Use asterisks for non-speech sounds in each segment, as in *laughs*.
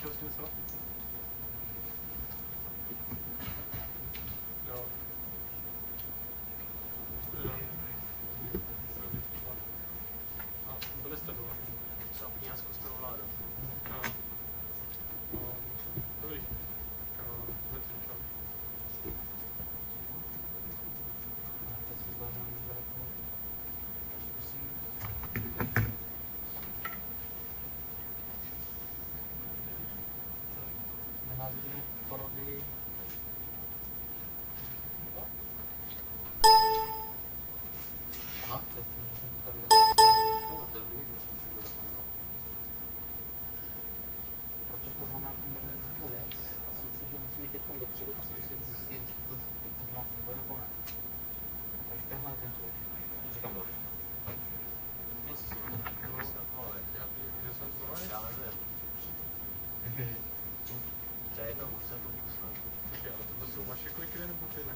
Tchau, pessoal.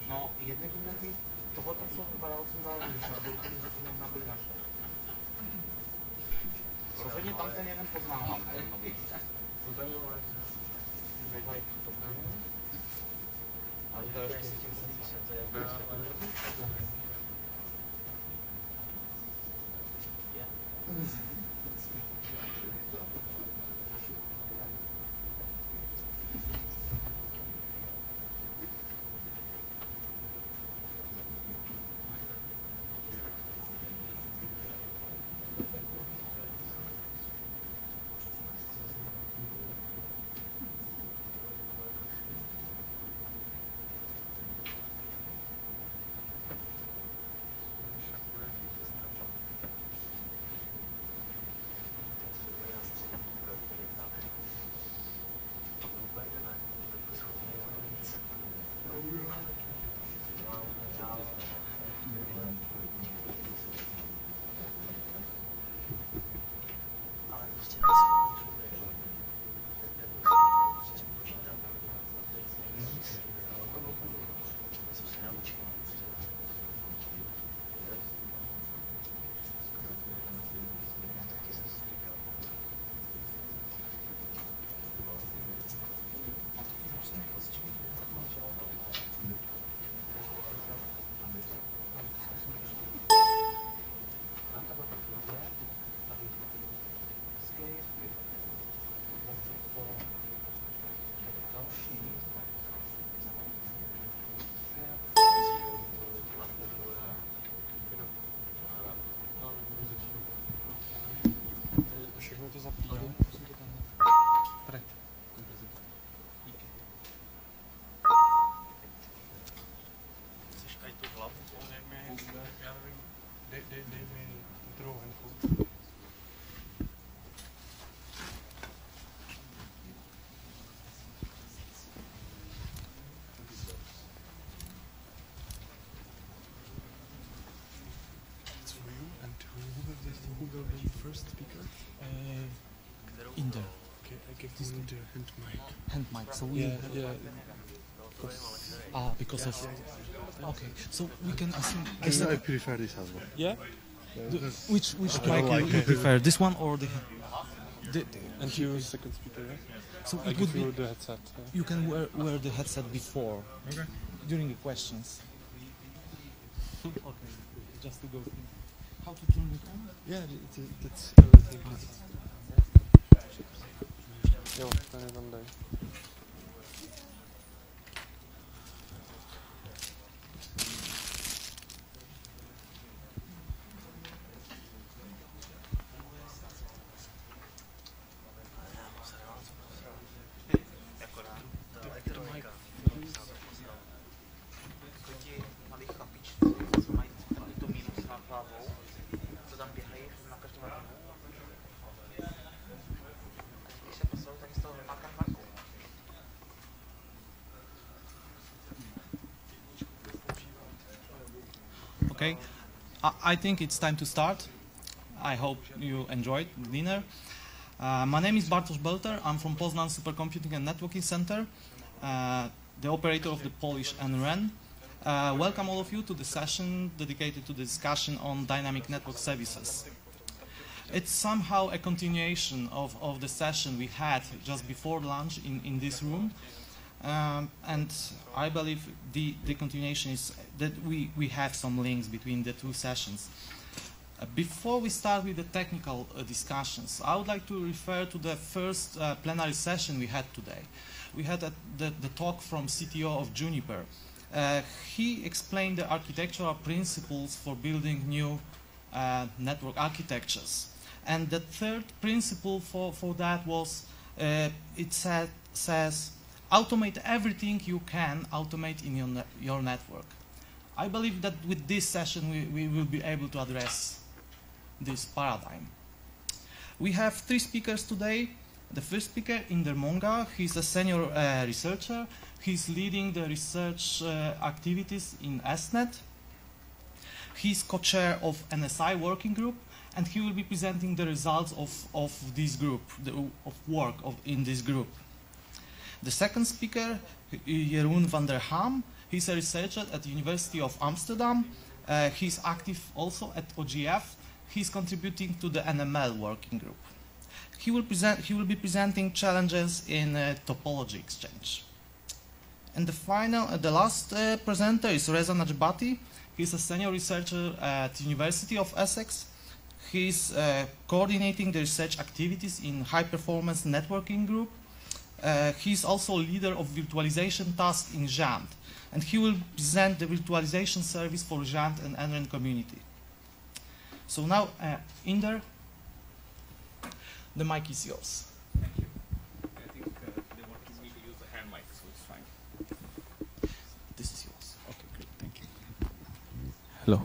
No, jednak inaczej, to potem są wywalało się za niż, albo to nie na były nasze. Rozumiem, to jeden poznałam. Zadaję właśnie. Ale to jeszcze... who will be the first speaker? in there. Okay, I give this to the hand mic. Hand mic. So we Yeah, yeah. ah because of okay. So we can assume. I, know, I prefer this as well. yeah. The, which which I mic like you, you prefer? This one or the? the and you second speaker. Yeah? so I it give would you be the headset. Yeah. you can wear wear the headset before Okay. during the questions. *laughs* okay, just to go. through. It? Yeah, it, it, it's everything. Je tam dej. Okay, I, I think it's time to start. I hope you enjoyed dinner. Uh, my name is Bartosz Belter. I'm from Poznan Supercomputing and Networking Center, uh, the operator of the Polish NREN. Uh, welcome all of you to the session dedicated to the discussion on dynamic network services. It's somehow a continuation of, of the session we had just before lunch in, in this room. Um, and I believe the, the continuation is that we, we have some links between the two sessions. Uh, before we start with the technical uh, discussions, I would like to refer to the first uh, plenary session we had today. We had a, the, the talk from CTO of Juniper. Uh, he explained the architectural principles for building new uh, network architectures. And the third principle for, for that was it said, says automate everything you can automate in your, ne your network. I believe that with this session we, we will be able to address this paradigm. We have three speakers today. The first speaker, Inder Monga, he's a senior uh, researcher. He's leading the research uh, activities in ESNet. He's co-chair of NSI working group, and he will be presenting the results of, of this group, the, of work of, in this group. The second speaker, Jeroen van der Ham, he's a researcher at the University of Amsterdam. Uh, he's active also at OGF. He's contributing to the NML working group. He will, present, he will be presenting challenges in uh, topology exchange. And the final, uh, the last uh, presenter is Reza Nejabati. He's a senior researcher at the University of Essex. He's uh, coordinating the research activities in high performance networking group. Uh, he's also leader of virtualization task in GÉANT, and he will present the virtualization service for GÉANT and NREN community. So now, uh, Inder, the mic is yours. Thank you. I think uh, they want me to use the hand mic, so it's fine. This is yours. Okay, great. Thank you. Hello.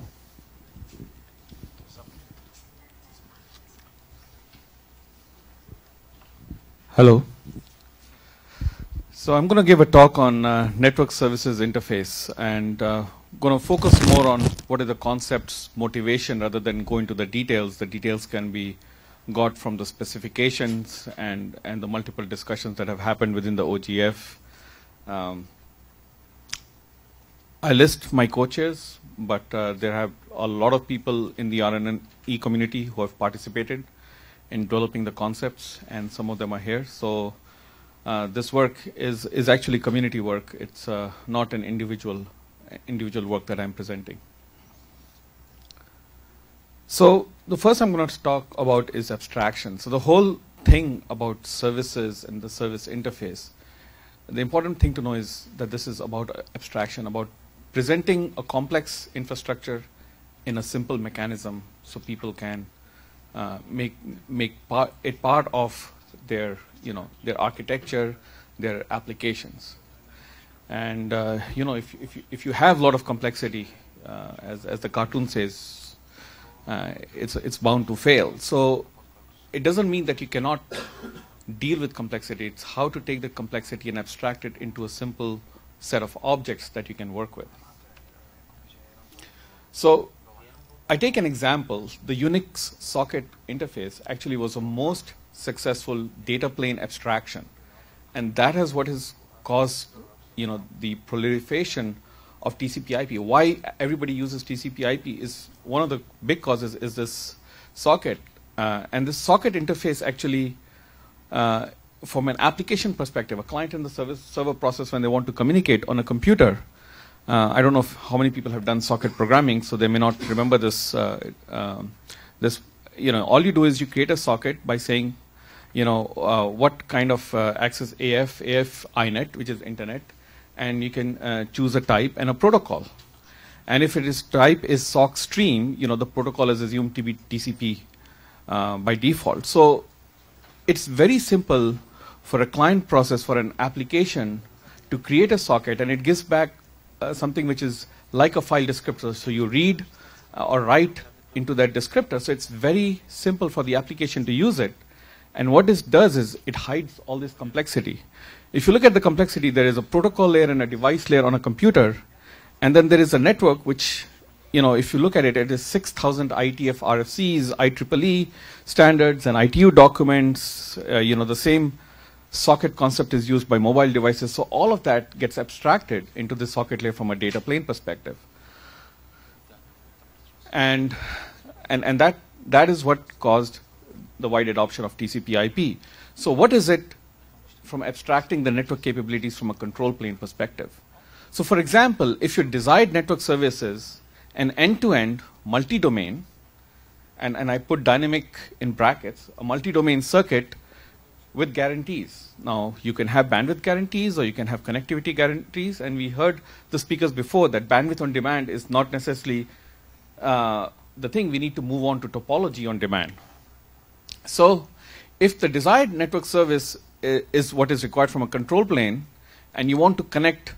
Hello. So I'm going to give a talk on uh, network services interface and uh, going to focus more on what are the concepts, motivation rather than go into the details. The details can be got from the specifications and, and the multiple discussions that have happened within the OGF. Um, I list my co-chairs, but uh, there have a lot of people in the R&E community who have participated in developing the concepts, and some of them are here. So uh, this work is is actually community work. It's uh, not an individual individual work that I'm presenting. So the first I'm going to talk about is abstraction. So the whole thing about services and the service interface, the important thing to know is that this is about abstraction, about presenting a complex infrastructure in a simple mechanism so people can uh, make make part, it part of their you know their architecture, their applications. And uh, you know if if you, if you have a lot of complexity, uh, as as the cartoon says, uh, it's it's bound to fail. So it doesn't mean that you cannot deal with complexity. It's how to take the complexity and abstract it into a simple set of objects that you can work with. So I take an example. The Unix socket interface actually was the most successful data plane abstraction, and that is what has caused you know the proliferation of TCP/IP. Why everybody uses TCP/IP is one of the big causes is this socket, uh, and this socket interface actually. Uh, from an application perspective, a client and the service server process when they want to communicate on a computer, uh, I don't know how many people have done socket programming, so they may not remember this. Uh, um, this, you know, all you do is you create a socket by saying, you know, uh, what kind of uh, access AF, AF INET, which is internet, and you can uh, choose a type and a protocol. And if it is type is SOC stream, you know, the protocol is assumed to be TCP uh, by default. So it's very simple for a client process for an application to create a socket, and it gives back uh, something which is like a file descriptor. So you read uh, or write into that descriptor. So it's very simple for the application to use it. And what this does is it hides all this complexity. If you look at the complexity, there is a protocol layer and a device layer on a computer, and then there is a network which, you know, if you look at it, it is 6,000 IETF RFCs, IEEE standards, and ITU documents. Uh, you know, the same socket concept is used by mobile devices. So all of that gets abstracted into the socket layer from a data plane perspective. And, and, and that, that is what caused the wide adoption of TCP/IP. So, what is it from abstracting the network capabilities from a control plane perspective? So, for example, if your desired network service is an end-to-end multi-domain, and, and I put dynamic in brackets, a multi-domain circuit with guarantees. Now, you can have bandwidth guarantees or you can have connectivity guarantees, and we heard the speakers before that bandwidth on demand is not necessarily uh, the thing. We need to move on to topology on demand. So, if the desired network service is what is required from a control plane, and you want to connect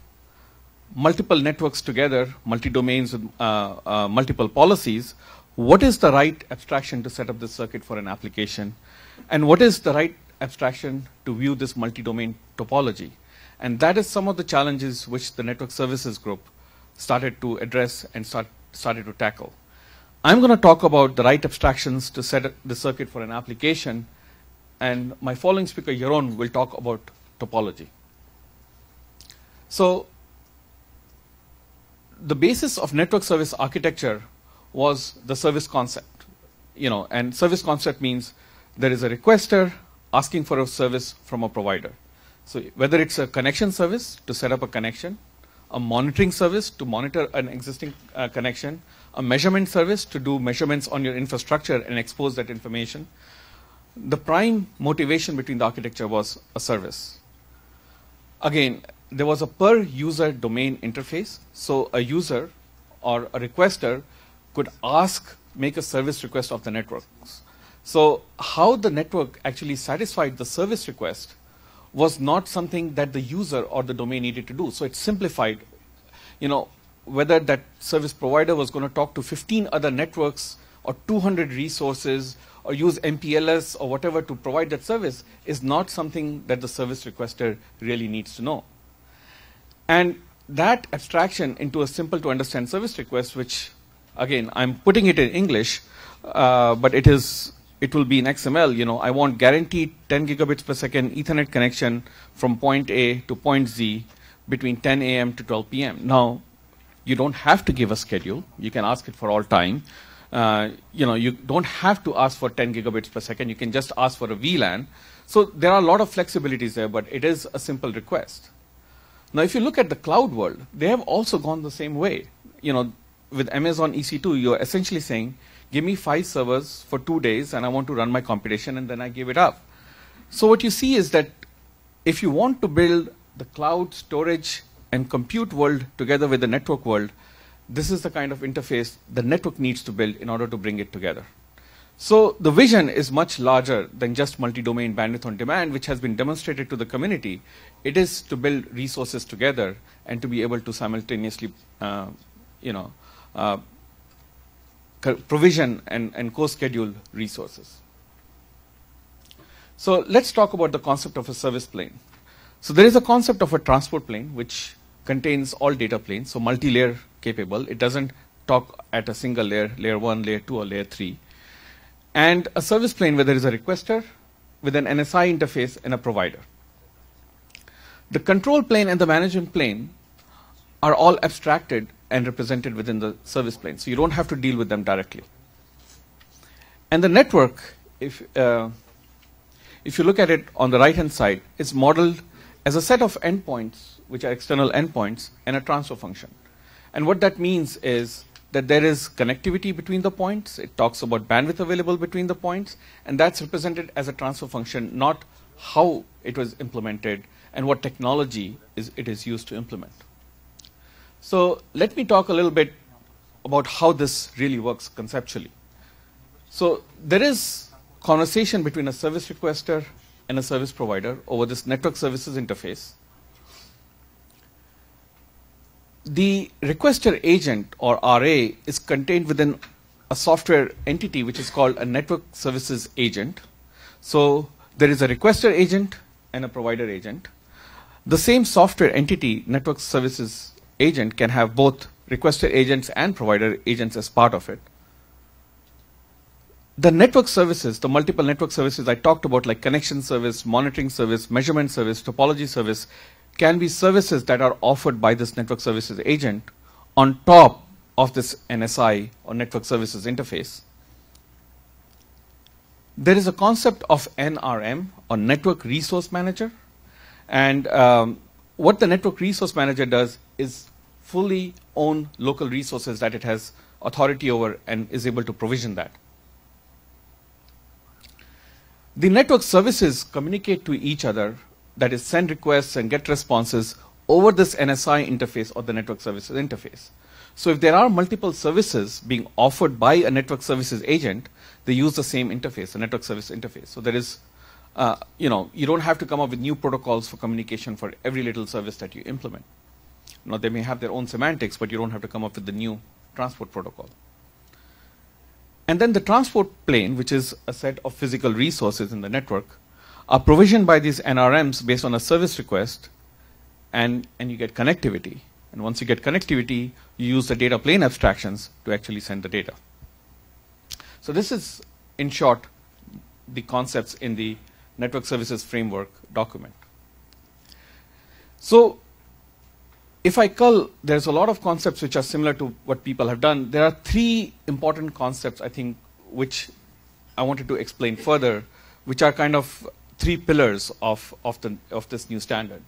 multiple networks together, multi-domains with uh, uh, multiple policies, what is the right abstraction to set up this circuit for an application? And what is the right abstraction to view this multi-domain topology? And that is some of the challenges which the network services group started to address and start, started to tackle. I'm going to talk about the right abstractions to set the circuit for an application, and my following speaker, Jeroen, will talk about topology. So the basis of network service architecture was the service concept. You know, and service concept means there is a requester asking for a service from a provider. So whether it's a connection service to set up a connection, a monitoring service to monitor an existing uh, connection, a measurement service to do measurements on your infrastructure and expose that information. The prime motivation between the architecture was a service. Again, there was a per user domain interface. So a user or a requester could ask, make a service request of the networks. So how the network actually satisfied the service request was not something that the user or the domain needed to do. So it simplified, you know, whether that service provider was going to talk to 15 other networks or 200 resources or use MPLS or whatever to provide that service is not something that the service requester really needs to know. And that abstraction into a simple to understand service request, which again, I'm putting it in English, uh, but it is it will be in XML. You know, I want guaranteed 10 gigabits per second Ethernet connection from point A to point Z between 10 a.m. to 12 p.m. Now, you don't have to give a schedule. You can ask it for all time. Uh, you know, you don't have to ask for 10 gigabits per second. You can just ask for a VLAN. So there are a lot of flexibilities there, but it is a simple request. Now, if you look at the cloud world, they have also gone the same way. You know, with Amazon EC2, you're essentially saying, give me five servers for two days and I want to run my computation and then I give it up. So what you see is that if you want to build the cloud storage and compute world together with the network world, this is the kind of interface the network needs to build in order to bring it together. So the vision is much larger than just multi-domain bandwidth on demand, which has been demonstrated to the community. It is to build resources together and to be able to simultaneously, uh, you know, uh, provision and, and co-schedule resources. So let's talk about the concept of a service plane. So there is a concept of a transport plane which contains all data planes, so multi-layer capable. It doesn't talk at a single layer, layer 1, layer 2, or layer 3 and a service plane where there is a requester with an NSI interface and a provider. The control plane and the management plane are all abstracted and represented within the service plane, so you don't have to deal with them directly. And the network, if, uh, if you look at it on the right hand side, is modeled as a set of endpoints, which are external endpoints, and a transfer function. And what that means is that there is connectivity between the points. It talks about bandwidth available between the points, and that's represented as a transfer function, not how it was implemented and what technology is it is used to implement. So let me talk a little bit about how this really works conceptually. So there is conversation between a service requester and a service provider over this network services interface the requester agent or RA is contained within a software entity which is called a network services agent. So there is a requester agent and a provider agent. The same software entity, network services agent, can have both requester agents and provider agents as part of it. The network services, the multiple network services I talked about, like connection service, monitoring service, measurement service, topology service, can be services that are offered by this network services agent on top of this NSI or network services interface. there is a concept of NRM or Network Resource Manager. And um, what the Network Resource Manager does is fully own local resources that it has authority over and is able to provision that. The network services communicate to each other, that is, send requests and get responses over this NSI interface or the network services interface. So if there are multiple services being offered by a network services agent, they use the same interface, the network service interface. So there is, uh, you know, you don't have to come up with new protocols for communication for every little service that you implement. Now they may have their own semantics, but you don't have to come up with the new transport protocol. And then the transport plane, which is a set of physical resources in the network, are provisioned by these NRMs based on a service request, and, and you get connectivity. And once you get connectivity, you use the data plane abstractions to actually send the data. So this is, in short, the concepts in the Network Services Framework document. So if I cull, there's a lot of concepts which are similar to what people have done. There are three important concepts, I think, which I wanted to explain further, which are kind of three pillars of, of, the, of this new standard.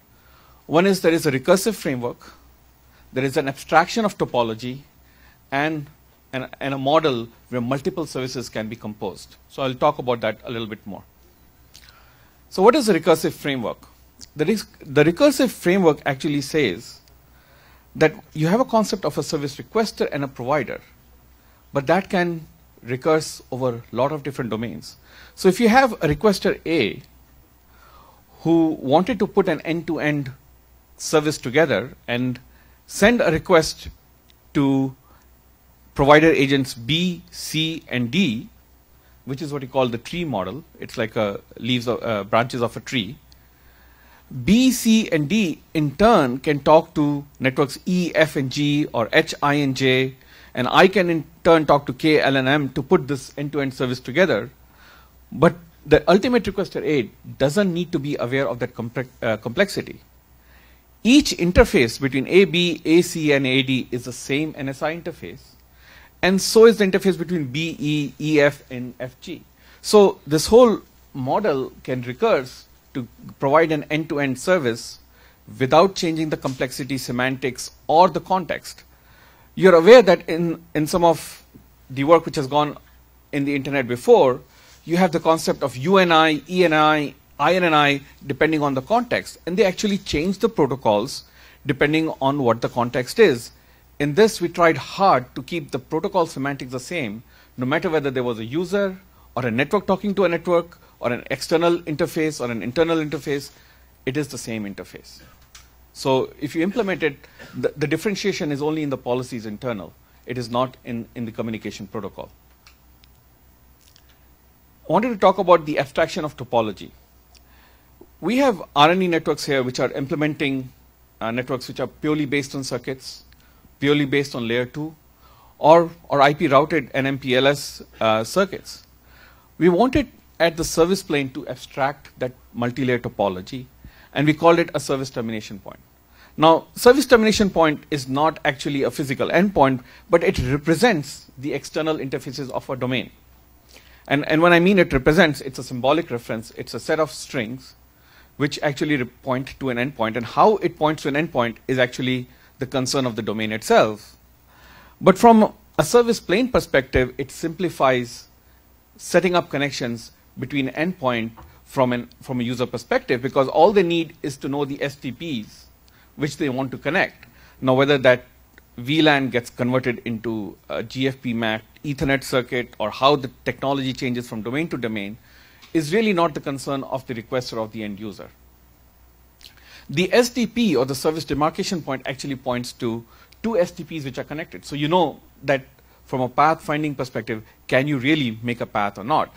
One is there is a recursive framework, there is an abstraction of topology, and, and, and a model where multiple services can be composed. So I'll talk about that a little bit more. So what is a recursive framework? The, the recursive framework actually says that you have a concept of a service requester and a provider, but that can recurse over a lot of different domains. So if you have a requester A who wanted to put an end-to-end service together and send a request to provider agents B, C, and D, which is what you call the tree model. It's like a leaves of, uh, branches of a tree. B, C, and D in turn can talk to networks E, F, and G, or H, I, and J, and I can in turn talk to K, L, and M to put this end-to-end service together. But the ultimate requester A doesn't need to be aware of that uh, complexity. Each interface between AB, AC, and AD is the same NSI interface, and so is the interface between BE, EF, and FG. So this whole model can recurse to provide an end-to-end service without changing the complexity, semantics, or the context. You're aware that in, in some of the work which has gone in the internet before, you have the concept of UNI, ENI, INNI, depending on the context. And they actually change the protocols depending on what the context is. In this, we tried hard to keep the protocol semantics the same, no matter whether there was a user or a network talking to a network or an external interface or an internal interface, it is the same interface. So if you implement it, the, the differentiation is only in the policies internal. It is not in, in the communication protocol. I wanted to talk about the abstraction of topology. We have R&E networks here which are implementing uh, networks which are purely based on circuits, purely based on layer 2, or, or IP routed NMPLS uh, circuits. We wanted at the service plane to abstract that multi-layer topology, and we called it a service termination point. Now, service termination point is not actually a physical endpoint, but it represents the external interfaces of a domain. And, and when I mean it represents, it's a symbolic reference. It's a set of strings which actually point to an endpoint, and how it points to an endpoint is actually the concern of the domain itself. But from a service plane perspective, it simplifies setting up connections between endpoint from, an, from a user perspective because all they need is to know the STPs which they want to connect. Now, whether that VLAN gets converted into a GFP MAC Ethernet circuit or how the technology changes from domain to domain is really not the concern of the requester of the end user. The SDP or the service demarcation point actually points to two STPs which are connected. So you know that from a path finding perspective, can you really make a path or not?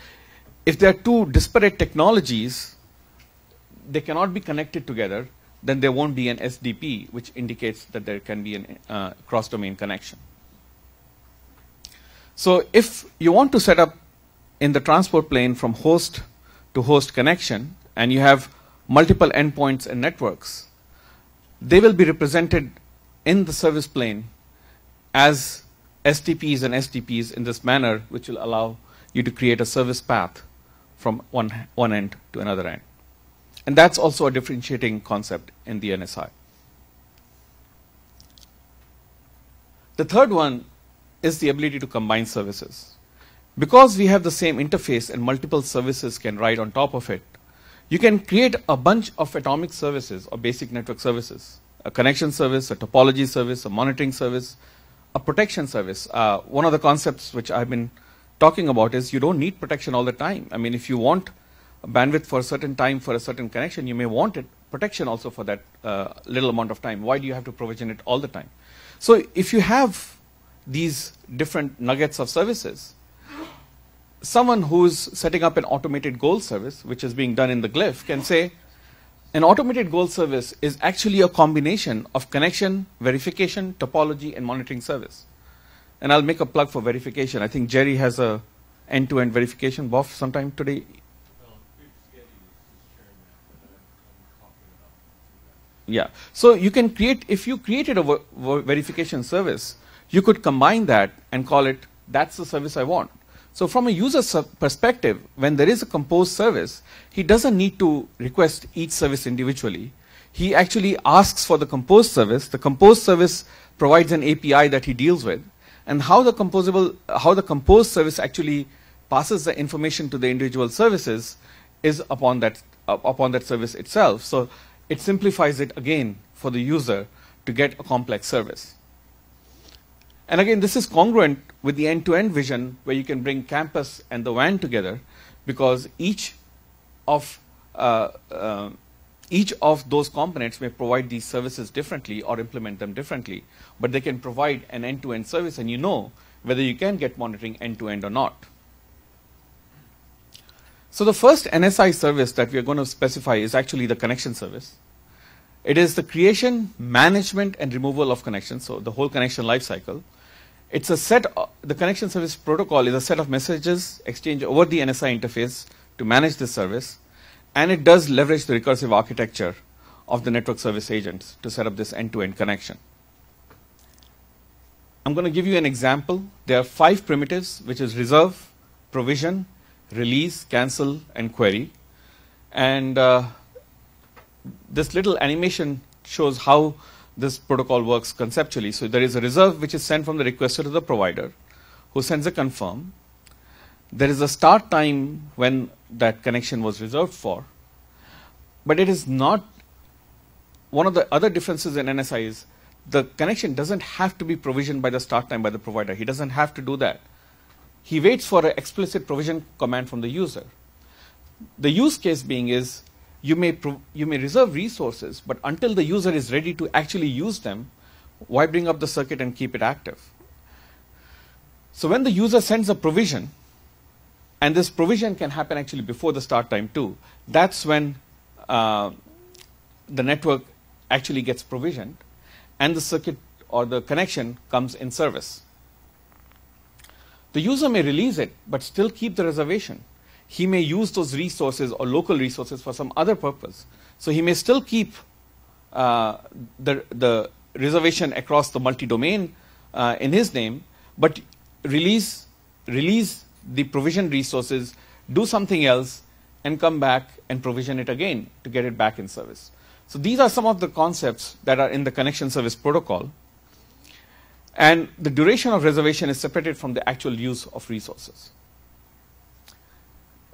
If there are two disparate technologies, they cannot be connected together, then there won't be an SDP, which indicates that there can be a uh, cross-domain connection. So if you want to set up in the transport plane from host to host connection, and you have multiple endpoints and networks, they will be represented in the service plane as STPs and SDPs in this manner, which will allow you to create a service path from one, one end to another end. And that's also a differentiating concept in the NSI. The third one is the ability to combine services. Because we have the same interface and multiple services can ride on top of it, you can create a bunch of atomic services or basic network services a connection service, a topology service, a monitoring service, a protection service. Uh, one of the concepts which I've been talking about is you don't need protection all the time. I mean, if you want bandwidth for a certain time for a certain connection, you may want it protection also for that uh, little amount of time. Why do you have to provision it all the time? So if you have these different nuggets of services, someone who's setting up an automated GOLE service, which is being done in the GLIF, can say, an automated GOLE service is actually a combination of connection, verification, topology, and monitoring service. And I'll make a plug for verification. I think Jerry has a end-to-end verification BOF sometime today. Yeah. So you can create, if you created a verification service, you could combine that and call it, that's the service I want. So from a user perspective, when there is a composed service, he doesn't need to request each service individually. He actually asks for the composed service. The composed service provides an API that he deals with. And how the composable, how the composed service actually passes the information to the individual services is upon that, upon that service itself. So it simplifies it again for the user to get a complex service. And again, this is congruent with the end-to-end vision where you can bring campus and the WAN together because each of uh, uh, each of those components may provide these services differently or implement them differently, but they can provide an end-to-end service and you know whether you can get monitoring end-to-end or not. So the first NSI service that we are going to specify is actually the connection service. It is the creation, management, and removal of connections, so the whole connection lifecycle. It's a set, of, the connection service protocol is a set of messages exchanged over the NSI interface to manage this service, and it does leverage the recursive architecture of the network service agents to set up this end-to-end connection. I'm going to give you an example. There are five primitives, which is reserve, provision, release, cancel, and query. And uh, this little animation shows how this protocol works conceptually. So there is a reserve which is sent from the requester to the provider who sends a confirm. There is a start time when that connection was reserved for. But it is not one of the other differences in NSI is the connection doesn't have to be provisioned by the start time by the provider. He doesn't have to do that. He waits for an explicit provision command from the user. The use case being is you may, you may reserve resources, but until the user is ready to actually use them, why bring up the circuit and keep it active? So when the user sends a provision, and this provision can happen actually before the start time too, that's when uh, the network actually gets provisioned and the circuit or the connection comes in service. The user may release it, but still keep the reservation he may use those resources or local resources for some other purpose. So he may still keep uh, the, the reservation across the multi-domain uh, in his name, but release, release the provision resources, do something else, and come back and provision it again to get it back in service. So these are some of the concepts that are in the connection service protocol. And the duration of reservation is separated from the actual use of resources.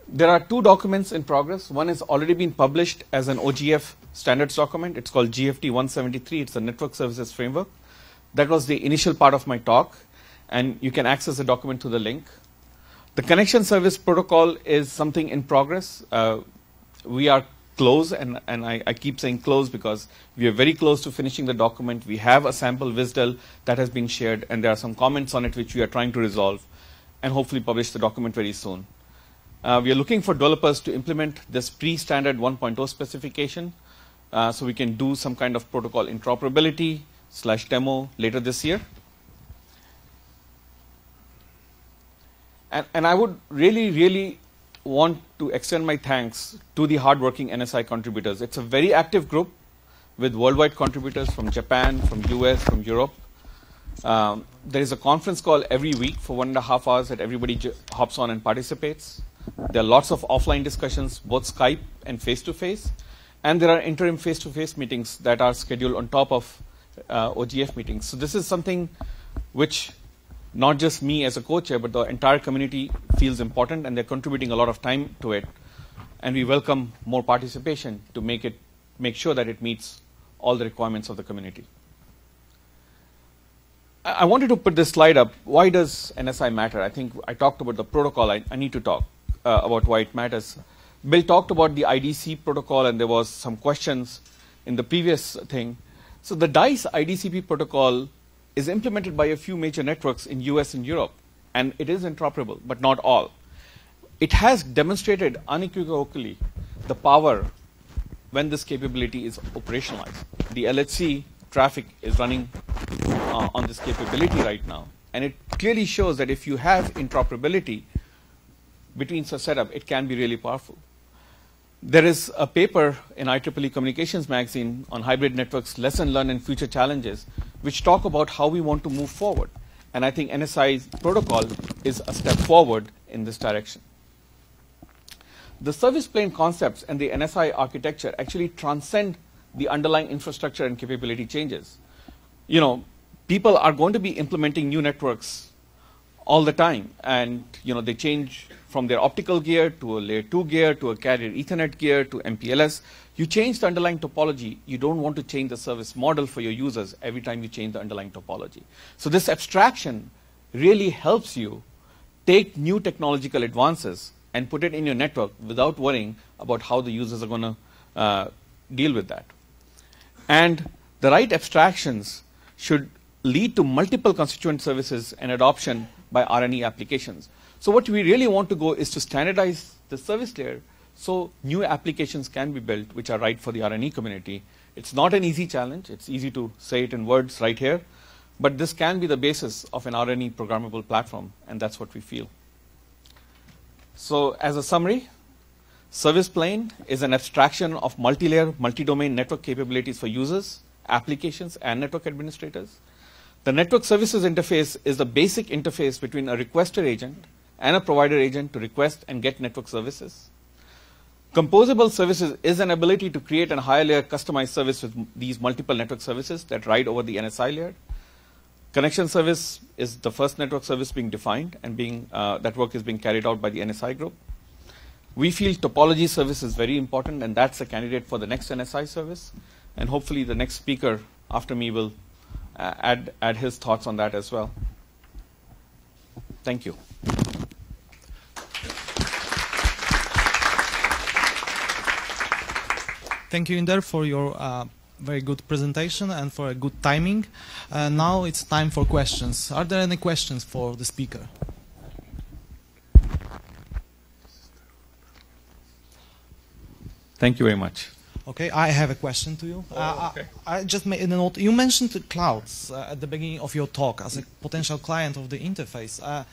There are two documents in progress. One has already been published as an OGF standards document. It's called GFD 173. It's a network services framework. That was the initial part of my talk, and you can access the document through the link. The connection service protocol is something in progress. Uh, we are close, and, and I, I, keep saying close because we are very close to finishing the document. We have a sample WSDL that has been shared, and there are some comments on it which we are trying to resolve and hopefully publish the document very soon. Uh, we are looking for developers to implement this pre-standard 1.0 specification uh, so we can do some kind of protocol interoperability slash demo later this year. And, and I would really, really want to extend my thanks to the hardworking NSI contributors. It's a very active group with worldwide contributors from Japan, from US, from Europe. Um, there is a conference call every week for one and a half hours that everybody hops on and participates. There are lots of offline discussions, both Skype and face to face. And there are interim face to face meetings that are scheduled on top of uh, OGF meetings. So, this is something which not just me as a co chair, but the entire community feels important and they're contributing a lot of time to it. And we welcome more participation to make, it, make sure that it meets all the requirements of the community. I wanted to put this slide up. Why does NSI matter? I think I talked about the protocol. I, I need to talk uh, about why it matters. Bill talked about the IDC protocol, and there was some questions in the previous thing. So the DICE IDCP protocol is implemented by a few major networks in US and Europe, and it is interoperable, but not all. It has demonstrated unequivocally the power when this capability is operationalized. The LHC traffic is running uh, on this capability right now. And it clearly shows that if you have interoperability between such setup, it can be really powerful. There is a paper in IEEE Communications magazine on hybrid networks, lesson learned and future challenges, which talk about how we want to move forward. And I think NSI's protocol is a step forward in this direction. The service plane concepts and the NSI architecture actually transcend the underlying infrastructure and capability changes. You know, people are going to be implementing new networks all the time, and you know they change from their optical gear to a layer 2 gear to a carrier Ethernet gear to MPLS. You change the underlying topology. You don't want to change the service model for your users every time you change the underlying topology. So this abstraction really helps you take new technological advances and put it in your network without worrying about how the users are going to uh, deal with that. And the right abstractions should lead to multiple constituent services and adoption by R&E applications. So what we really want to go is to standardize the service layer so new applications can be built which are right for the R&E community. It's not an easy challenge. It's easy to say it in words right here. But this can be the basis of an R&E programmable platform, and that's what we feel. So as a summary, Service plane is an abstraction of multi-layer, multi-domain network capabilities for users, applications, and network administrators. The network services interface is the basic interface between a requester agent and a provider agent to request and get network services. Composable services is an ability to create a higher layer customized service with these multiple network services that ride over the NSI layer. Connection service is the first network service being defined and being, uh, that work is being carried out by the NSI group. We feel topology service is very important, and that's a candidate for the next NSI service. And hopefully, the next speaker after me will uh, add, add his thoughts on that as well. Thank you. Thank you, Inder, for your uh, very good presentation and for a good timing. Uh, now it's time for questions. Are there any questions for the speaker? Thank you very much. Okay, I have a question to you. Uh, okay. I, I just made a note. You mentioned the clouds uh, at the beginning of your talk as a potential client of the interface. Uh,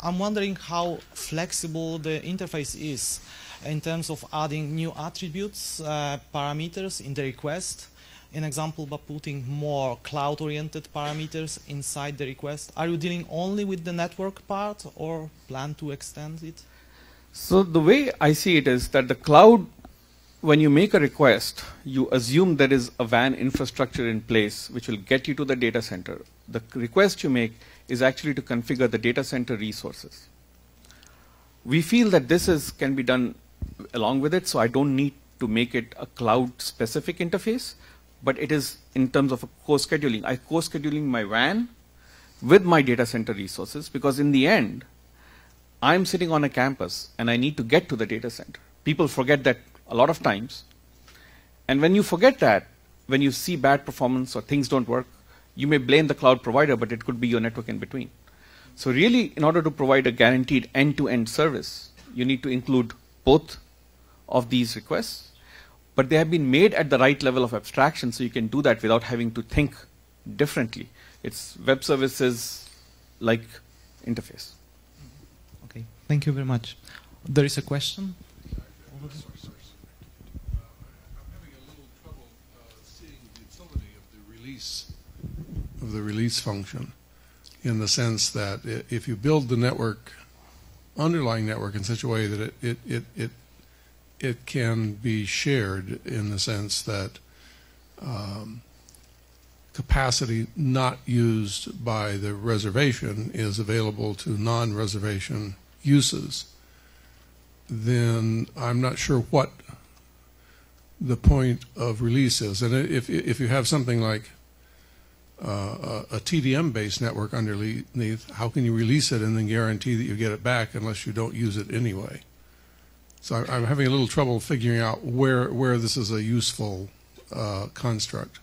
I'm wondering how flexible the interface is in terms of adding new attributes, uh, parameters in the request. An example by putting more cloud-oriented parameters inside the request. Are you dealing only with the network part or plan to extend it? So the way I see it is that the cloud when you make a request, you assume there is a WAN infrastructure in place which will get you to the data center. The request you make is actually to configure the data center resources. We feel that this is, can be done along with it, so I don't need to make it a cloud specific interface, but it is in terms of a co-scheduling. I co-scheduling my WAN with my data center resources because in the end, I'm sitting on a campus and I need to get to the data center. People forget that a lot of times. And when you forget that, when you see bad performance or things don't work, you may blame the cloud provider, but it could be your network in between. So really, in order to provide a guaranteed end-to-end service, you need to include both of these requests, but they have been made at the right level of abstraction, so you can do that without having to think differently. It's web services like interface. Okay, thank you very much. There is a question. Of the release function in the sense that if you build the network underlying network in such a way that it it it it, it can be shared in the sense that um, capacity not used by the reservation is available to non-reservation uses, then I'm not sure what the point of release is. And if if you have something like uh, a, TDM-based network underneath, how can you release it and then guarantee that you get it back unless you don't use it anyway? So I- I'm having a little trouble figuring out where where this is a useful uh, construct.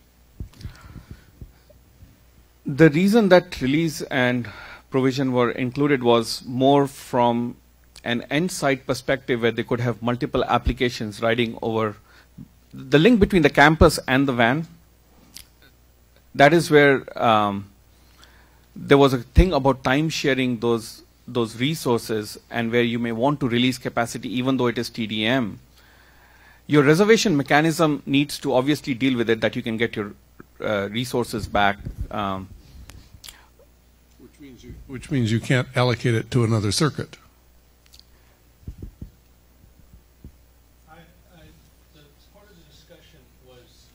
The reason that release and provision were included was more from an end site perspective where they could have multiple applications riding over the link between the campus and the WAN. That is where um, there was a thing about time sharing those those resources and where you may want to release capacity even though it is TDM. Your reservation mechanism needs to obviously deal with it that you can get your uh, resources back. Um, Which means you, which means you can't allocate it to another circuit. I, I, the, part of the discussion was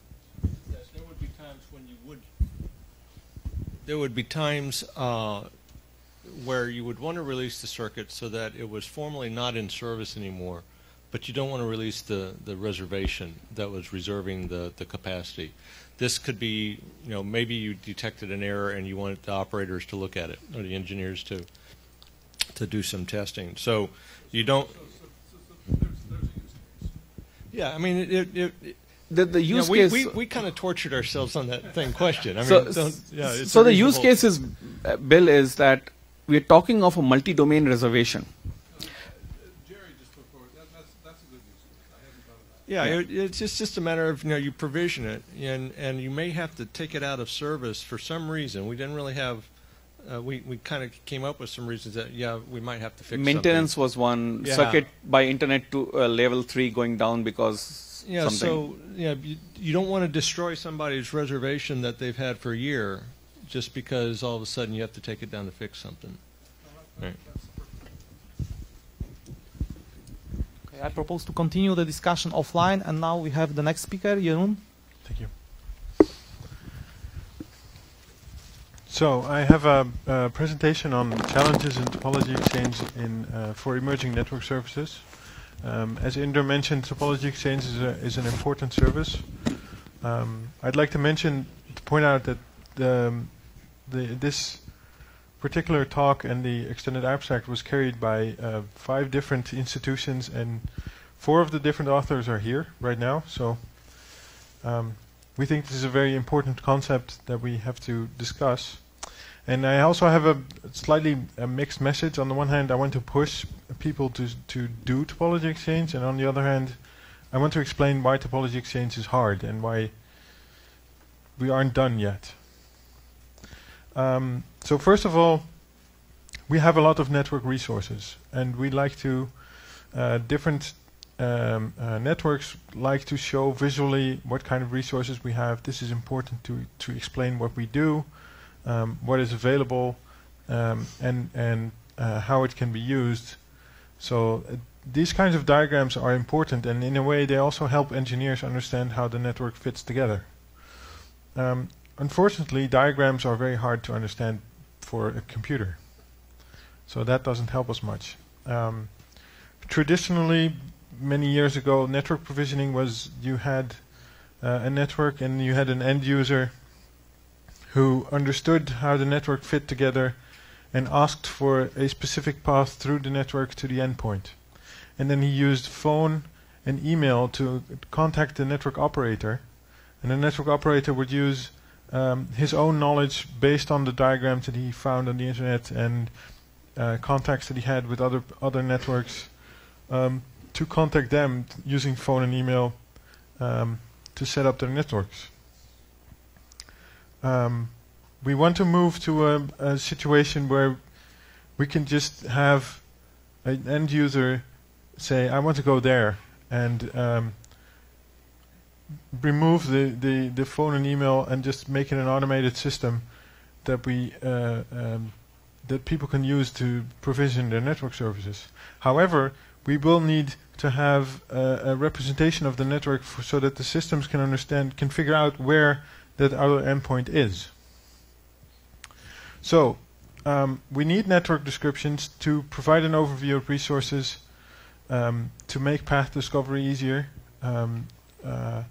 that there would be times when you would, there would be times, uh, where you would want to release the circuit so that it was formally not in service anymore, but you don't want to release the, the reservation that was reserving the, the capacity. This could be, you know, maybe you detected an error and you wanted the operators to look at it, or the engineers to, to do some testing. So you don't, yeah, I mean, it, it, it the the use we, case. we, we kind of tortured ourselves on that thing question. I mean, so, yeah, so the use reasonable- case is, uh, Bill, is that we're talking of a multi-domain reservation. Jerry just put forward, that, that's, that's a good use case. I hadn't thought of that. Yeah, Yeah. It, it's just just a matter of you know you provision it and and you may have to take it out of service for some reason. We didn't really have. Uh, we we kind of came up with some reasons that yeah we might have to fix Maintenance was one Yeah. circuit by internet to uh, level three going down because something. Yeah, something. so yeah, you, you don't want to destroy somebody's reservation that they've had for a year just because all of a sudden you have to take it down to fix something. Right. Okay, I propose to continue the discussion offline, and now we have the next speaker, Jeroen. Thank you. So I have a, a presentation on challenges in topology exchange in uh, for emerging network services. Um, as Inder mentioned, topology exchange is, a, is an important service. Um, I'd like to mention to point out that the, um, the this particular talk and the extended abstract was carried by uh, five different institutions, and four of the different authors are here right now. So. Um, we think this is a very important concept that we have to discuss. And I also have a slightly a mixed message. On the one hand, I want to push people to to do topology exchange, and on the other hand, I want to explain why topology exchange is hard and why we aren't done yet. Um, so first of all, we have a lot of network resources, and we like to uh, different um, uh, networks like to show visually what kind of resources we have. This is important to to explain what we do, um, what is available, um, and and uh, how it can be used. So uh, these kinds of diagrams are important, and in a way they also help engineers understand how the network fits together. Um, unfortunately, diagrams are very hard to understand for a computer, so that doesn't help us much. Um, traditionally, many years ago, network provisioning was you had uh, a network and you had an end user who understood how the network fit together and asked for a specific path through the network to the endpoint. And then he used phone and email to contact the network operator, and the network operator would use um, his own knowledge based on the diagrams that he found on the internet and uh, contacts that he had with other other networks um, to contact them using phone and email um, to set up their networks. Um, we want to move to a, a situation where we can just have an end user say, I want to go there, and um, remove the, the, the phone and email and just make it an automated system that we uh, um, that people can use to provision their network services. However, we will need to have a, a representation of the network so that the systems can understand, can figure out where that other endpoint is. So, um, we need network descriptions to provide an overview of resources, um, to make path discovery easier. Um, uh,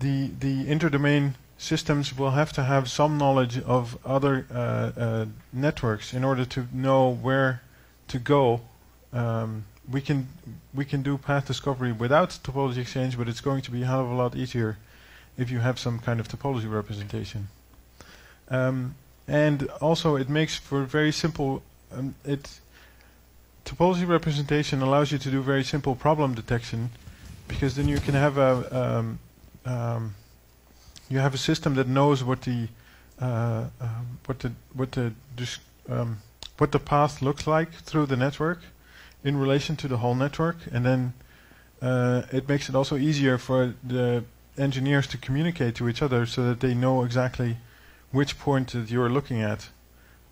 the the interdomain systems will have to have some knowledge of other uh, uh, networks in order to know where to go. Um, we can we can do path discovery without topology exchange, but it's going to be a hell of a lot easier if you have some kind of topology representation. Um, and also, it makes for very simple. Um, it topology representation allows you to do very simple problem detection, because then you can have a um, um, you have a system that knows what the uh, um, what the what the um, what the path looks like through the network in relation to the whole network, and then uh, it makes it also easier for the engineers to communicate to each other so that they know exactly which point that you're looking at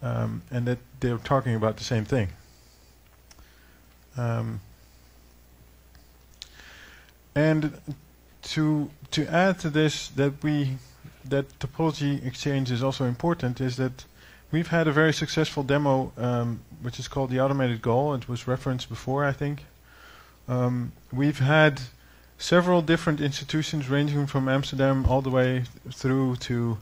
um, and that they're talking about the same thing. Um, and to to add to this that we that topology exchange is also important is that we've had a very successful demo um, which is called the automated GOLE. It was referenced before, I think. Um, we've had several different institutions ranging from Amsterdam all the way through to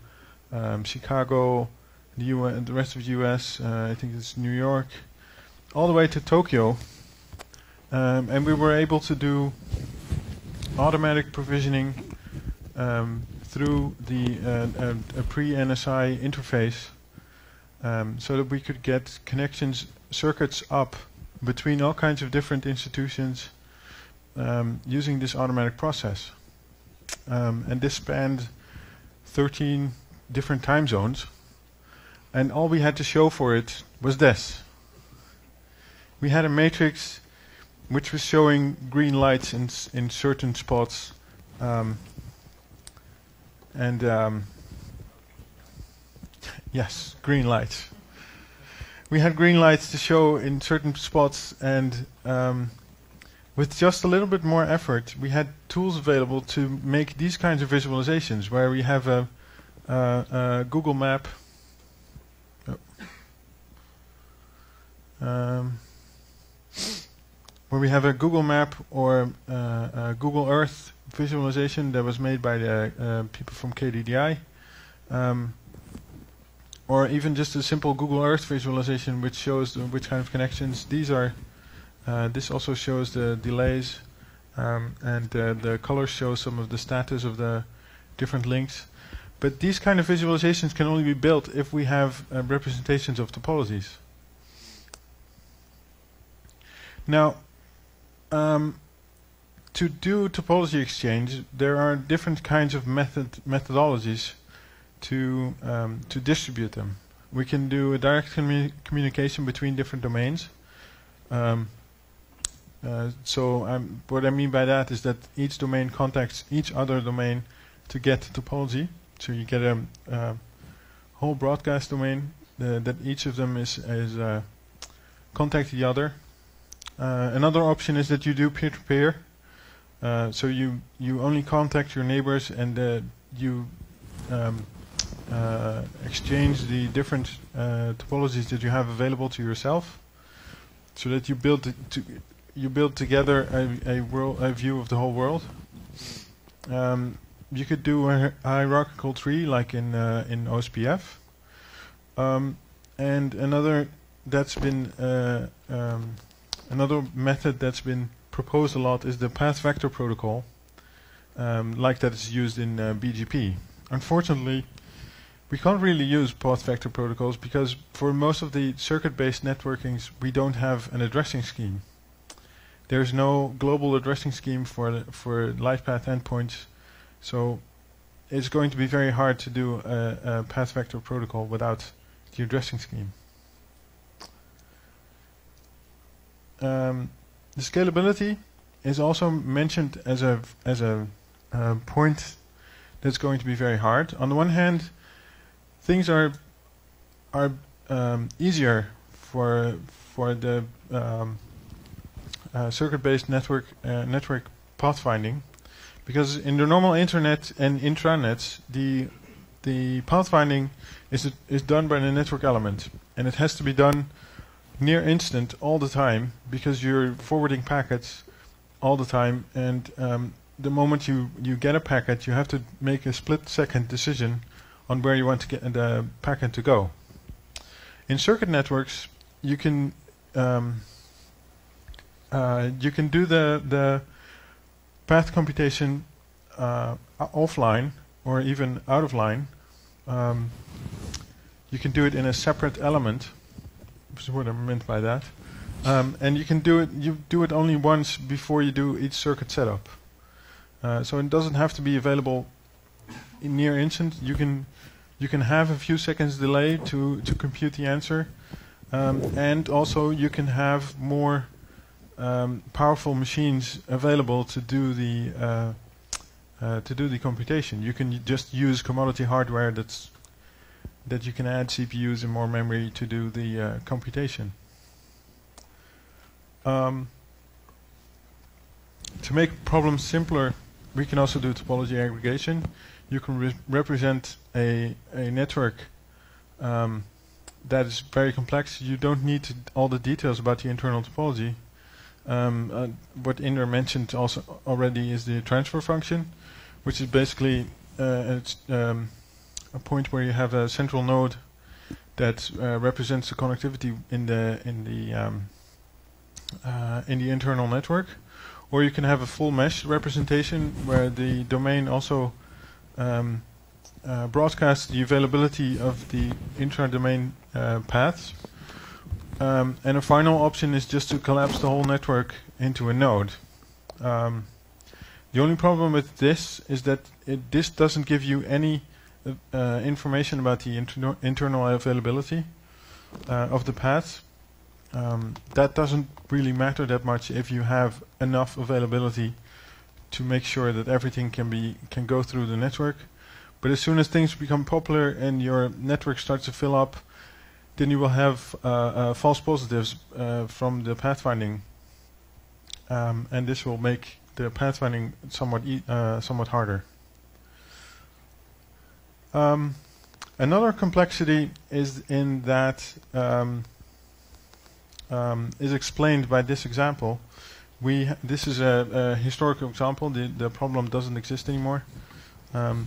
um, Chicago, the, US, the rest of the US, uh, I think it's New York, all the way to Tokyo. Um, and we were able to do automatic provisioning um, through the uh, pre-NSI interface um, so that we could get connections, circuits up between all kinds of different institutions um, using this automatic process. Um, and this spanned 13 different time zones. And all we had to show for it was this. We had a matrix which was showing green lights in, in certain spots. Um, and um, *laughs* yes, green lights. We had green lights to show in certain spots, and um, with just a little bit more effort, we had tools available to make these kinds of visualizations where we have a, a, a Google map. Um, where we have a Google map or uh, Google Earth visualization that was made by the uh, people from KDDI. Um, or even just a simple Google Earth visualization which shows which kind of connections. These are uh, this also shows the delays um, and uh, the colors show some of the status of the different links. But these kind of visualizations can only be built if we have uh, representations of topologies. Now, um, to do topology exchange, there are different kinds of method methodologies to um, to distribute them. We can do a direct commu communication between different domains. Um, uh, so um, what I mean by that is that each domain contacts each other domain to get topology. So you get a, a whole broadcast domain uh, that each of them is is uh, contact the other. Uh, another option is that you do peer-to-peer. -peer. so you you only contact your neighbors and uh, you um, uh, exchange the different topologies that you have available to yourself, so that you build to you build together a, a world a view of the whole world. Um, you could do a hierarchical tree like in uh, in OSPF, um, and another that's been uh, um, another method that's been proposed a lot is the path vector protocol, um, like that is used in uh, BGP. Unfortunately, we can't really use path vector protocols because for most of the circuit-based networkings, we don't have an addressing scheme. There's no global addressing scheme for for LightPath endpoints, so it's going to be very hard to do a, a path vector protocol without the addressing scheme. Um, the scalability is also mentioned as a as a uh, point that's going to be very hard. On the one hand, things are are um, easier for for the um, uh, circuit-based network uh, network pathfinding, because in the normal internet and intranets, the the pathfinding is is done by the network element, and it has to be done near instant all the time because you're forwarding packets all the time, and um, the moment you you get a packet, you have to make a split-second decision on where you want to get the packet to go. In circuit networks, you can um, uh, you can do the the path computation uh, offline or even out of line. Um, you can do it in a separate element. Which is what I meant by that. Um, and you can do it. You do it only once before you do each circuit setup. Uh, so it doesn't have to be available in near instant. You can you can have a few seconds delay to to compute the answer, um, and also you can have more um, powerful machines available to do the uh, uh, to do the computation. You can just use commodity hardware that's that you can add CPUs and more memory to do the uh, computation. Um, to make problems simpler, we can also do topology aggregation. You can re represent a a network um, that is very complex. You don't need all the details about the internal topology. Um, uh, what Inder mentioned also already is the transfer function, which is basically uh, um, a point where you have a central node that uh, represents the connectivity in the in the um, uh, in the internal network, or you can have a full mesh representation where the domain also um, uh, broadcasts the availability of the intra-domain uh, paths. Um, and a final option is just to collapse the whole network into a node. Um, the only problem with this is that it, this doesn't give you any uh, information about the interno internal availability uh, of the paths. Um, that doesn't really matter that much if you have enough availability to make sure that everything can be can go through the network. But as soon as things become popular and your network starts to fill up, then you will have uh, uh, false positives uh, from the pathfinding, um, and this will make the pathfinding somewhat e uh, somewhat harder. Um, another complexity is in that um, um, is explained by this example. We this is a, a, historical example. The the problem doesn't exist anymore, um,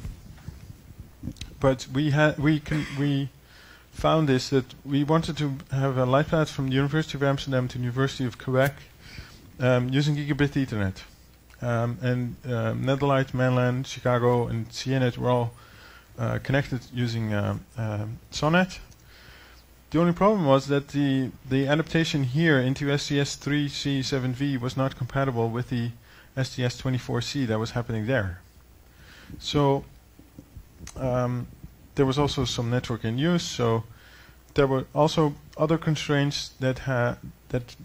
but we had we can we found is that we wanted to have a light path from the University of Amsterdam to the University of Quebec um, using gigabit Ethernet. Um, and uh, Netherlight, MAN LAN, Chicago, and CNET were all uh, connected using uh, um, SONET. The only problem was that the the adaptation here into STS3C7V was not compatible with the STS24C that was happening there. So um, there was also some network in use. So there were also other constraints that ha that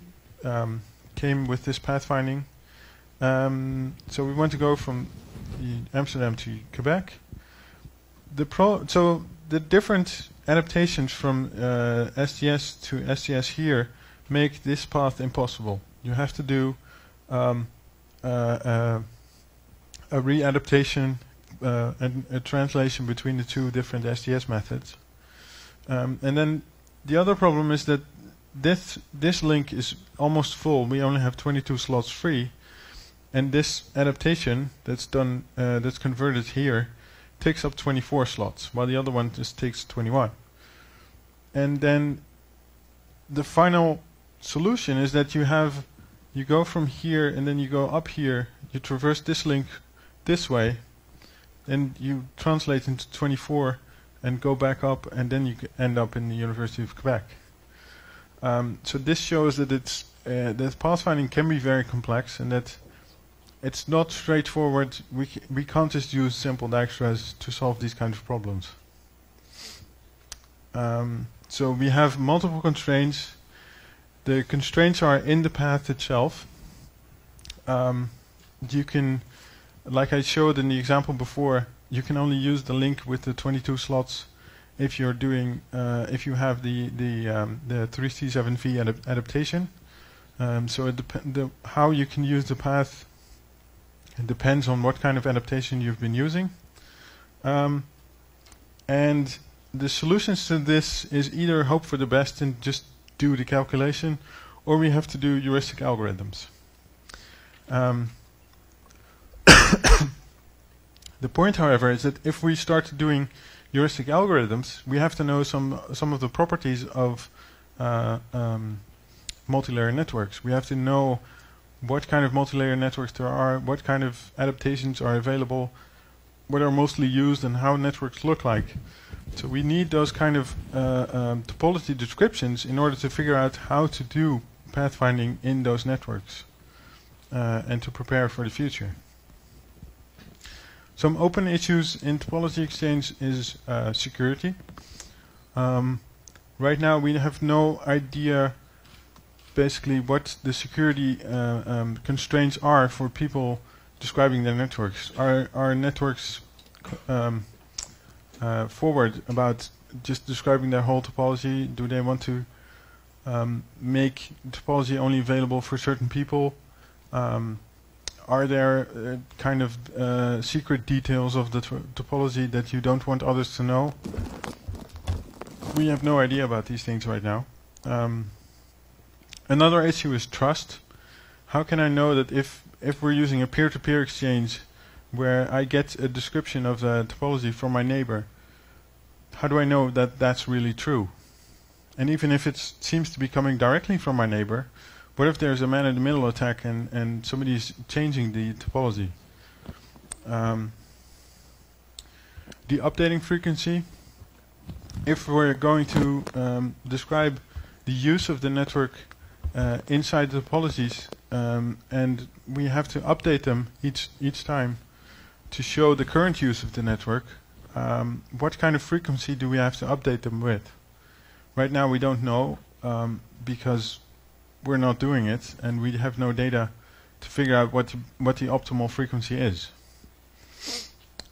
um, came with this pathfinding. Um, so we want to go from Amsterdam to Quebec the pro so the different adaptations from uh, STS to STS here make this path impossible. You have to do um, uh, uh, a readaptation uh, and a translation between the two different STS methods. Um, and then the other problem is that this this link is almost full. We only have 22 slots free, and this adaptation that's done uh, that's converted here takes up 24 slots, while the other one just takes 21. And then the final solution is that you have you go from here and then you go up here, you traverse this link this way, and you translate into 24 and go back up, and then you end up in the University of Quebec. Um, so this shows that it's uh, that pathfinding can be very complex, and that it's not straightforward. We we can't just use simple Dijkstra's to solve these kinds of problems. Um, so we have multiple constraints. The constraints are in the path itself. Um, you can, like I showed in the example before, you can only use the link with the 22 slots if you're doing uh, if you have the the um, the 3C7V adap- adaptation. Um, so it the, how you can use the path it depends on what kind of adaptation you've been using. Um, and the solutions to this is either hope for the best and just do the calculation, or we have to do heuristic algorithms. Um, *coughs* the point, however, is that if we start doing heuristic algorithms, we have to know some some of the properties of uh, um, multilayer networks. We have to know what kind of multilayer networks there are, what kind of adaptations are available, what are mostly used, and how networks look like. So we need those kind of uh, um, topology descriptions in order to figure out how to do pathfinding in those networks uh, and to prepare for the future. Some open issues in topology exchange is uh, security. Um, right now we have no idea basically what the security uh, um, constraints are for people describing their networks. Are, are networks um, uh, forward about just describing their whole topology? Do they want to um, make topology only available for certain people? Um, are there uh, kind of uh, secret details of the topology that you don't want others to know? We have no idea about these things right now. Um, another issue is trust. How can I know that if if we're using a peer-to-peer -peer exchange where I get a description of the topology from my neighbor, how do I know that that's really true? And even if it seems to be coming directly from my neighbor, what if there's a man-in-the-middle attack and, and somebody's changing the topology? Um, the updating frequency, if we're going to um, describe the use of the network uh, inside the topologies, um, and we have to update them each each time to show the current use of the network, um, what kind of frequency do we have to update them with? Right now we don't know um, because we're not doing it and we have no data to figure out what what the optimal frequency is.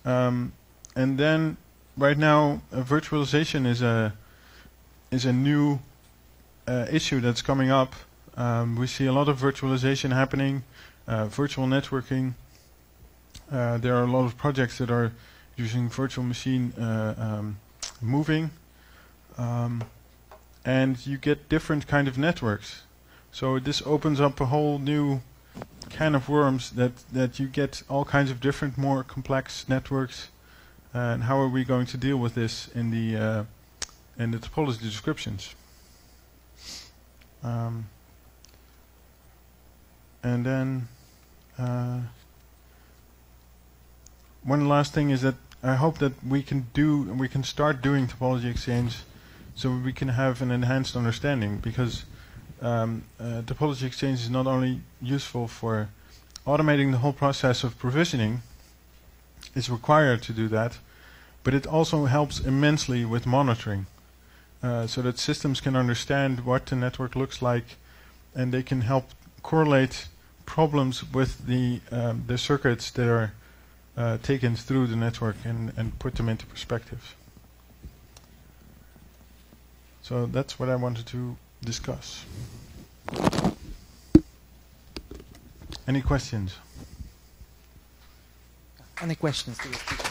Um, and then right now uh, virtualization is a is a new uh, issue that's coming up. Um, we see a lot of virtualization happening, uh, virtual networking, uh, there are a lot of projects that are using virtual machine uh, um, moving, um, and you get different kind of networks. So this opens up a whole new can of worms that that you get all kinds of different, more complex networks. and how are we going to deal with this in the uh, in the topology descriptions? Um, and then. Uh, one last thing is that I hope that we can do we can start doing topology exchange so we can have an enhanced understanding because um, uh, topology exchange is not only useful for automating the whole process of provisioning it's required to do that but it also helps immensely with monitoring uh, so that systems can understand what the network looks like and they can help correlate problems with the um, the circuits that are uh, taken through the network and, and put them into perspective. So that's what I wanted to discuss. Any questions? Any questions to the speaker?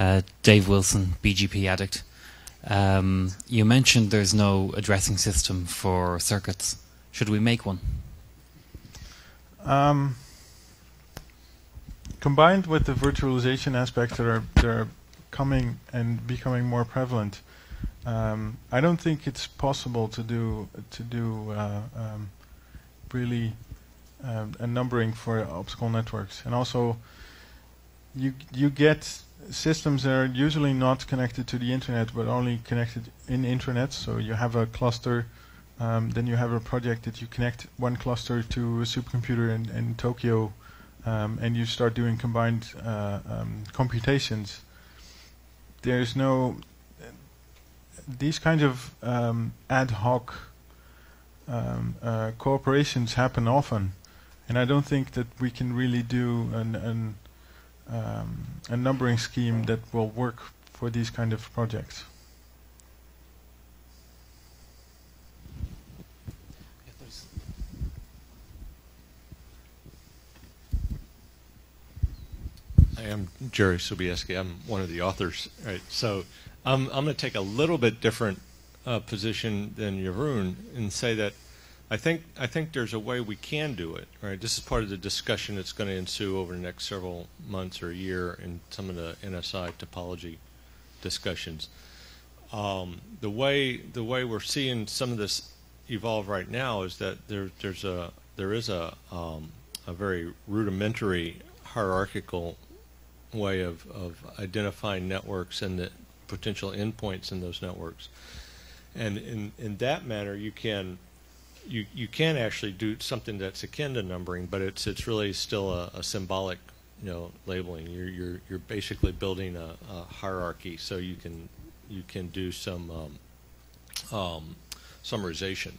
Uh, Dave Wilson, BGP Addict. Um, you mentioned there's no addressing system for circuits. Should we make one? Um, combined with the virtualization aspects that are that are coming and becoming more prevalent, um, I don't think it's possible to do to do uh, um, really um, a numbering for optical networks. And also, you you get systems that are usually not connected to the internet but only connected in internet. So you have a cluster, um, then you have a project that you connect one cluster to a supercomputer in, in Tokyo, um, and you start doing combined uh, um, computations. There's no these kinds of um, ad hoc um, uh, cooperations happen often, and I don't think that we can really do an, an um, a numbering scheme that will work for these kind of projects. I am Jerry Sobieski. I'm one of the authors. Right. So I'm, I'm going to take a little bit different uh, position than Jeroen and say that I think I think there's a way we can do it. Right. This is part of the discussion that's going to ensue over the next several months or a year in some of the NSI topology discussions. Um, the way the way we're seeing some of this evolve right now is that there there's a there is a um, a very rudimentary hierarchical way of, of identifying networks and the potential endpoints in those networks. And in, in that manner, you can you, you can actually do something that's akin to numbering, but it's it's really still a, a symbolic you know labeling. You're you're you're basically building a, a hierarchy so you can you can do some um, um, summarization.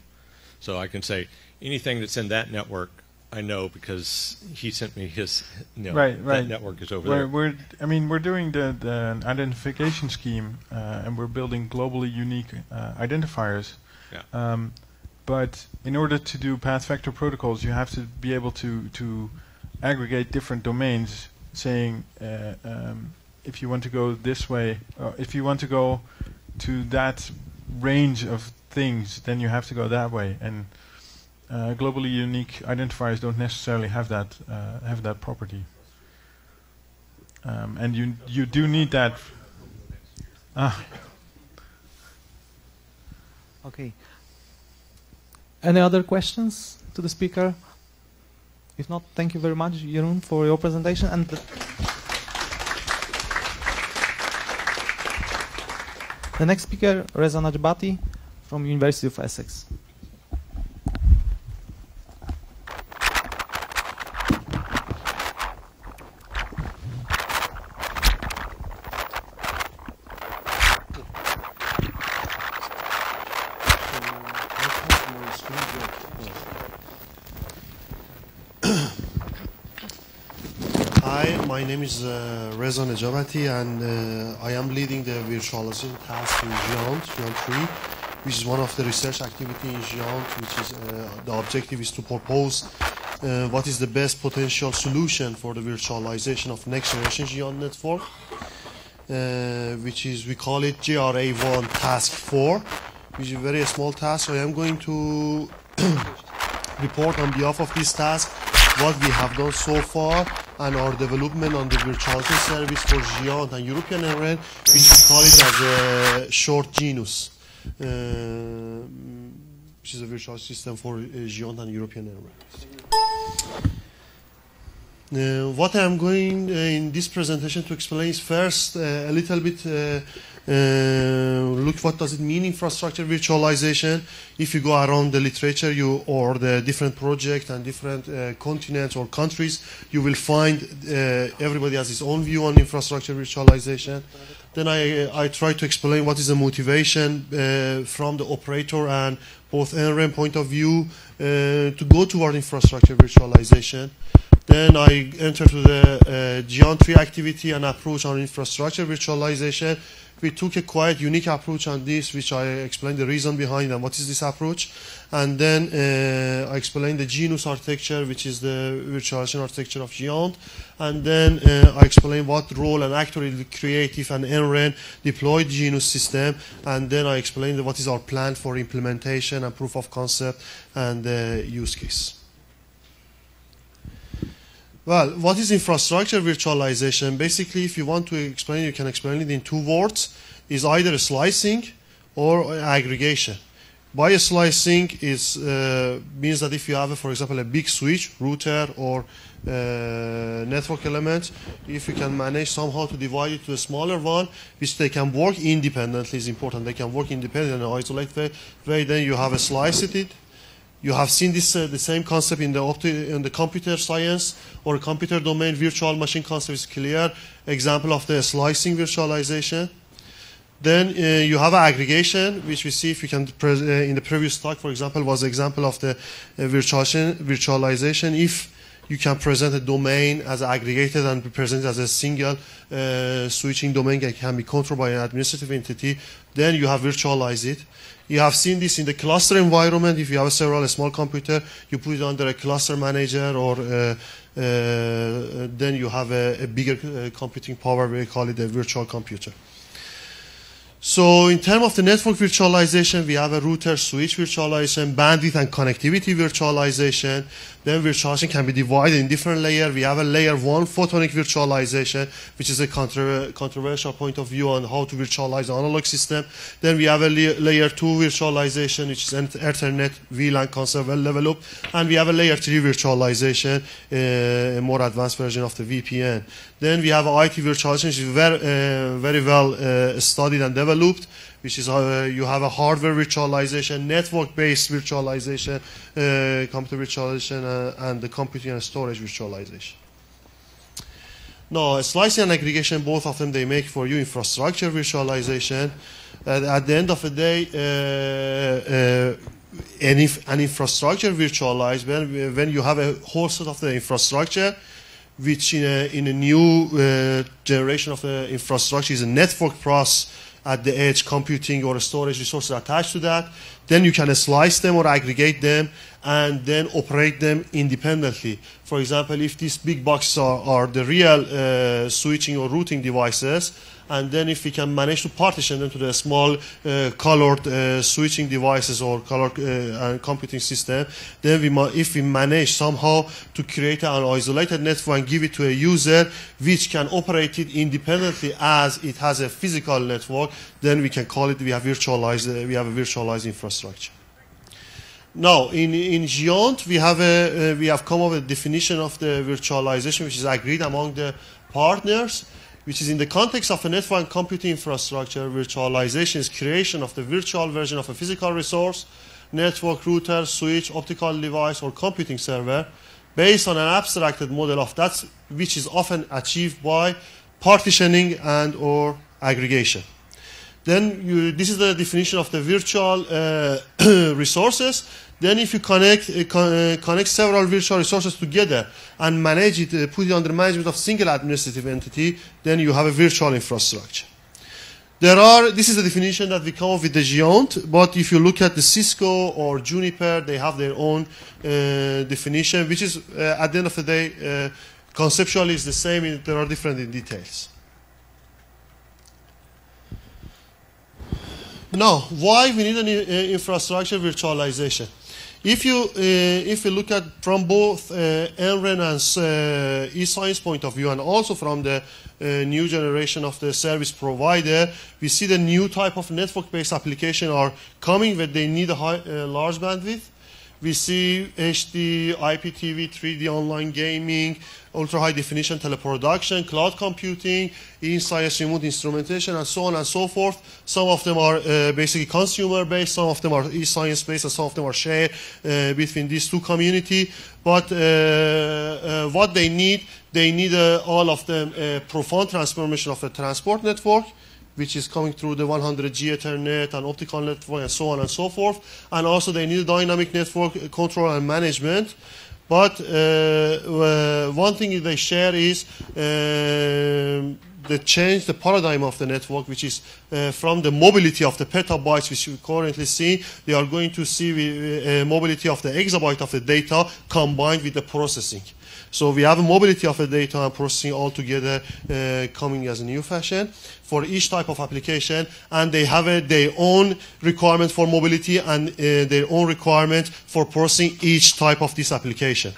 So I can say anything that's in that network I know because he sent me his. You know, Right, right. network is over We're, there. we're, I mean, we're doing the, the identification scheme, uh, and we're building globally unique uh, identifiers. Yeah. Um, but in order to do path vector protocols, you have to be able to to aggregate different domains, saying uh, um, if you want to go this way, or if you want to go to that range of things, then you have to go that way. And uh, globally unique identifiers don't necessarily have that uh, have that property. Um, and you you do need that. Ah, Okay. Any other questions to the speaker? If not, thank you very much, Jeroen, for your presentation. And the, the next speaker, Reza Nejabati from University of Essex. My name is uh, Reza Nejabati and uh, I am leading the virtualization task in GÉANT, GÉANT 3, which is one of the research activity in GÉANT, which is uh, the objective is to propose uh, what is the best potential solution for the virtualization of next generation GÉANT network, uh, which is, we call it JRA1 task 4, which is a very small task. So I am going to *clears throat* report on behalf of this task what we have done so far and our development on the virtualization service for GÉANT and European NREN, which we call it as a short GENUS, uh, which is a virtual system for uh, GÉANT and European NREN. Uh, what I'm going uh, in this presentation to explain is first uh, a little bit uh, look what does it mean infrastructure virtualization. If you go around the literature you or the different projects and different uh, continents or countries, you will find uh, everybody has his own view on infrastructure virtualization. Then I, I try to explain what is the motivation uh, from the operator and both NREN point of view uh, to go toward infrastructure virtualization. Then I enter to the uh, GÉANT3 activity and approach on infrastructure virtualization. We took a quite unique approach on this, which I explained the reason behind and what is this approach. And then uh, I explained the GENUS architecture, which is the virtualization architecture of GÉANT. And then uh, I explained what role and actor will create if an NREN deployed GENUS system. And then I explained what is our plan for implementation and proof of concept and uh, use case. Well, what is infrastructure virtualization? Basically, if you want to explain, you can explain it in two words. Is either slicing or aggregation. By slicing is uh, means that if you have, for example, a big switch, router, or uh, network element, if you can manage somehow to divide it to a smaller one, which they can work independently is important. They can work independently in an isolated way. Then you have a slice it. You have seen this uh, the same concept in the in the computer science or computer domain. Virtual machine concept is clear example of the slicing virtualization. Then uh, you have aggregation, which we see if you can uh, in the previous talk, for example, was example of the uh, virtualization. Virtualization, if you can present a domain as aggregated and present as a single uh, switching domain that can be controlled by an administrative entity, then you have virtualized it. You have seen this in the cluster environment. If you have several small computer, you put it under a cluster manager, or uh, uh, then you have a, a bigger uh, computing power. We call it a virtual computer. So in terms of the network virtualization, we have a router switch virtualization, bandwidth and connectivity virtualization. Then virtualization can be divided in different layers. We have a layer one photonic virtualization, which is a contra- controversial point of view on how to virtualize the analog system. Then we have a la- layer two virtualization, which is an Ethernet VLAN concept well developed. And we have a layer three virtualization, uh, a more advanced version of the VPN. Then we have IT virtualization, which is very, uh, very well uh, studied and developed, which is uh, you have a hardware virtualization, network-based virtualization, uh, computer virtualization, uh, and the computing and storage virtualization. Now, slicing and aggregation, both of them, they make for you infrastructure virtualization. At, the end of the day, uh, uh, an, an infrastructure virtualized when, when you have a whole set of the infrastructure, which in a, in a new uh, generation of the infrastructure is a network process at the edge computing or storage resources attached to that. Then you can slice them or aggregate them and then operate them independently. For example, if these big boxes are, are the real uh, switching or routing devices, and then if we can manage to partition them to the small uh, colored uh, switching devices or colored uh, computing system, then we if we manage somehow to create an isolated network and give it to a user which can operate it independently as it has a physical network, then we can call it we have virtualized uh, we have a virtualized infrastructure. Now, in, in GÉANT, we have, a, uh, we have come up with a definition of the virtualization which is agreed among the partners, which is in the context of a network computing infrastructure, virtualization is creation of the virtual version of a physical resource, network router, switch, optical device, or computing server, based on an abstracted model of that, which is often achieved by partitioning and or aggregation. Then you, this is the definition of the virtual uh, *coughs* resources. Then if you connect, uh, uh, connect several virtual resources together and manage it, uh, put it under management of single administrative entity, then you have a virtual infrastructure. There are, this is the definition that we come up with the GÉANT, but if you look at the Cisco or Juniper, they have their own uh, definition, which is, uh, at the end of the day, uh, conceptually is the same, in, there are different in details. Now, why we need an infrastructure virtualization? If you uh, if you look at from both uh, NREN and uh, eScience point of view, and also from the uh, new generation of the service provider, we see the new type of network-based application are coming where they need a high, uh, large bandwidth. We see HD, IPTV, 3D online gaming, ultra high definition teleproduction, cloud computing, e-science remote instrumentation, and so on and so forth. Some of them are uh, basically consumer based, some of them are e-science based, and some of them are shared uh, between these two community. But uh, uh, what they need, they need uh, all of them a profound transformation of the transport network which is coming through the 100G Ethernet and optical network and so on and so forth. And also they need dynamic network control and management. But uh, uh, one thing they share is uh, the change, the paradigm of the network, which is uh, from the mobility of the petabytes, which we currently see, they are going to see the uh, mobility of the exabyte of the data combined with the processing. So we have a mobility of the data and processing all together uh, coming as a new fashion for each type of application, and they have a, their own requirement for mobility and uh, their own requirement for processing each type of this application.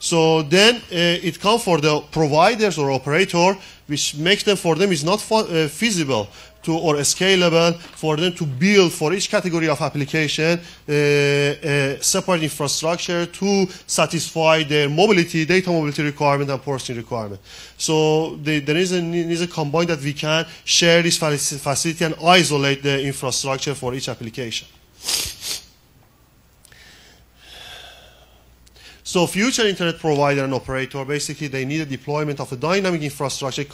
So then uh, it comes for the providers or operator, which makes them for them is not uh, feasible to or scalable for them to build for each category of application uh, a separate infrastructure to satisfy their mobility, data mobility requirement and processing requirement. So the, there is a, is a combine that we can share this facility and isolate the infrastructure for each application. So future internet provider and operator, basically they need a deployment of a dynamic infrastructure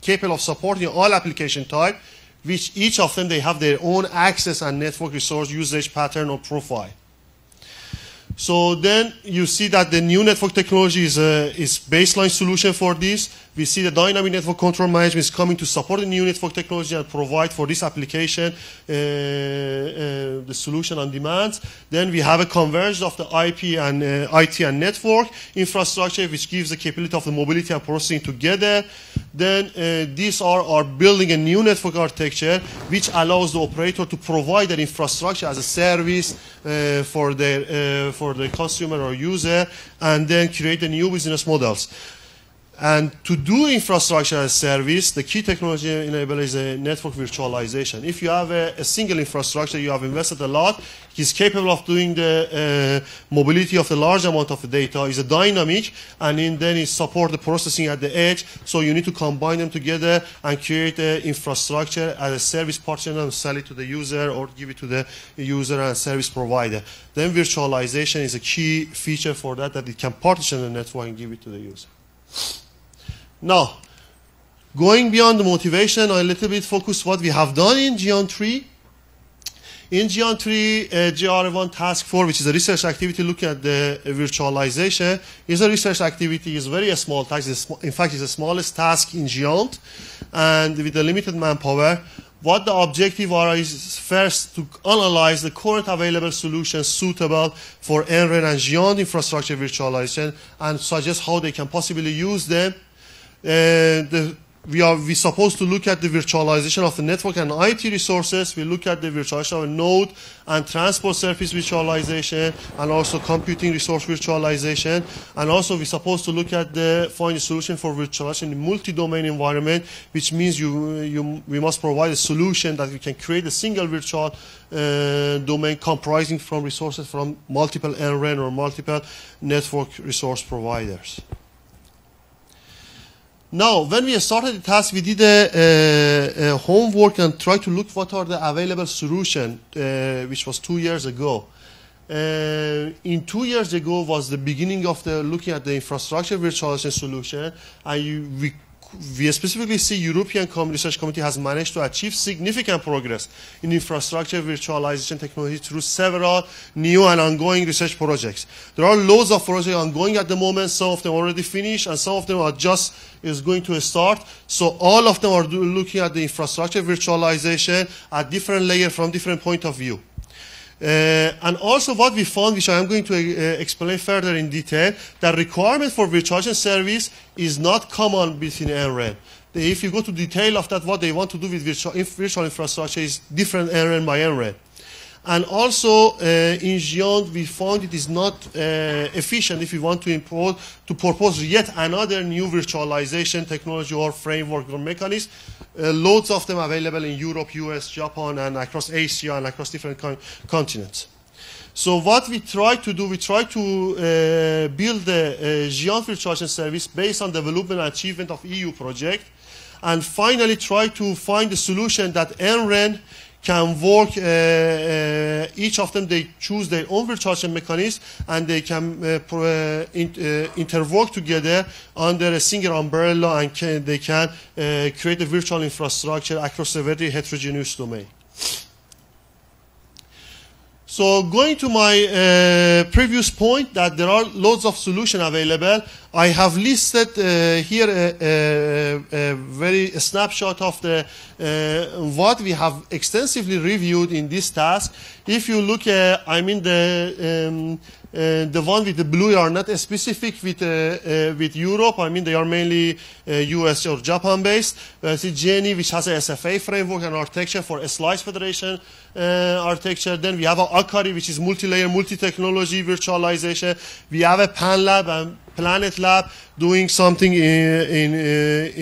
capable of supporting all application type which each of them they have their own access and network resource usage pattern or profile. So then you see that the new network technology is a is baseline solution for this. We see the dynamic network control management is coming to support the new network technology and provide for this application uh, uh, the solution on demand. Then we have a convergence of the IP and uh, IT and network infrastructure, which gives the capability of the mobility and processing together. Then uh, these are, are building a new network architecture, which allows the operator to provide that infrastructure as a service uh, for their uh, for the consumer or user, and then create the new business models. And to do infrastructure as a service, the key technology enabler is a network virtualization. If you have a, a, single infrastructure, you have invested a lot, it's capable of doing the uh, mobility of the large amount of data, is a dynamic, and in, then it support the processing at the edge. So you need to combine them together and create an infrastructure as a service partner and sell it to the user or give it to the user and service provider. Then virtualization is a key feature for that, that it can partition the network and give it to the user. Now, going beyond the motivation, I a little bit focus what we have done in GÉANT 3. In GÉANT 3, uh, JRA1 Task 4, which is a research activity looking at the virtualization, is a research activity, is very small task. In fact, it's the smallest task in GÉANT, and with a limited manpower. What the objective are is first to analyze the current available solutions suitable for NREN and GÉANT infrastructure virtualization and suggest how they can possibly use them the, we are we supposed to look at the virtualization of the network and IT resources. We look at the virtualization of node and transport surface virtualization and also computing resource virtualization. And also we're supposed to look at the find a solution for virtualization in multi-domain environment, which means you, you we must provide a solution that we can create a single virtual uh, domain comprising from resources from multiple NREN or multiple network resource providers. Now, when we started the task, we did a, a, a homework and tried to look what are the available solution, uh, which was two years ago. Uh, in two years ago was the beginning of the looking at the infrastructure virtualization solution, and you, we we specifically see European Research Committee has managed to achieve significant progress in infrastructure virtualization technology through several new and ongoing research projects. There are loads of projects ongoing at the moment. Some of them already finished, and some of them are just is going to start. So all of them are looking at the infrastructure virtualization at different layers from different point of view. Uh, and also what we found, which I am going to uh, explain further in detail, the requirement for virtualization service is not common between NREN. If you go to detail of that, what they want to do with virtual, virtual infrastructure is different NREN by NREN. And also uh, in GÉANT, we found it is not uh, efficient if we want to import to propose yet another new virtualization technology or framework or mechanism. Uh, loads of them available in Europe, US, Japan, and across Asia and across different con continents. So what we try to do, we try to uh, build the uh, GÉANT virtualization service based on development and achievement of EU project, and finally try to find a solution that NREN can work, uh, uh, each of them, they choose their own virtualization mechanism and they can uh, in, interwork together under a single umbrella and can, they can create a virtual infrastructure across a very heterogeneous domain. So going to my uh, previous point that there are loads of solutions available, I have listed uh, here a, a, a, very a snapshot of the uh, what we have extensively reviewed in this task. If you look at, I mean the um, uh, the one with the blue are not specific with uh, uh, with Europe. I mean they are mainly US or Japan based. Uh, see GENI which has a SFA framework and architecture for a slice federation architecture. Then we have Akari which is multi-layer, multi-technology virtualization. We have a PanLab and Planet Lab doing something in in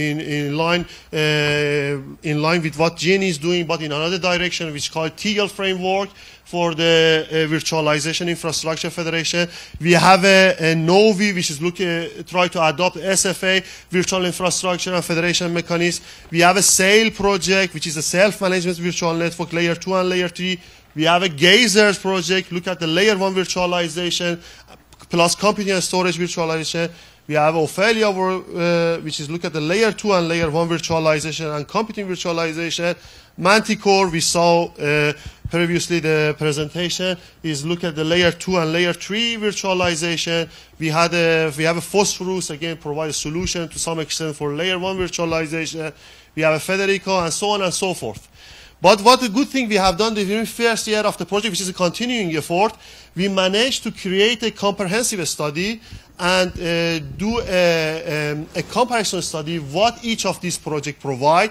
in, in line uh, in line with what GENI is doing, but in another direction, which is called Teagle framework for the uh, virtualization infrastructure federation. We have a, a Novi, which is looking uh, try to adopt SFA virtual infrastructure and federation mechanism. We have a SAIL project, which is a self-management virtual network layer two and layer three. We have a GEYSERS project, look at the layer one virtualization, plus computing and storage virtualization. We have OFELIA, uh, which is look at the layer 2 and layer 1 virtualization and computing virtualization. Manticore, we saw uh, previously the presentation, is look at the layer 2 and layer 3 virtualization. We, had a, we have a Phosphorus, again, provide a solution to some extent for layer 1 virtualization. We have a FEDERICA, and so on and so forth. But what a good thing we have done during first year of the project, which is a continuing effort, we managed to create a comprehensive study and uh, do a, um, a comparison study what each of these projects provide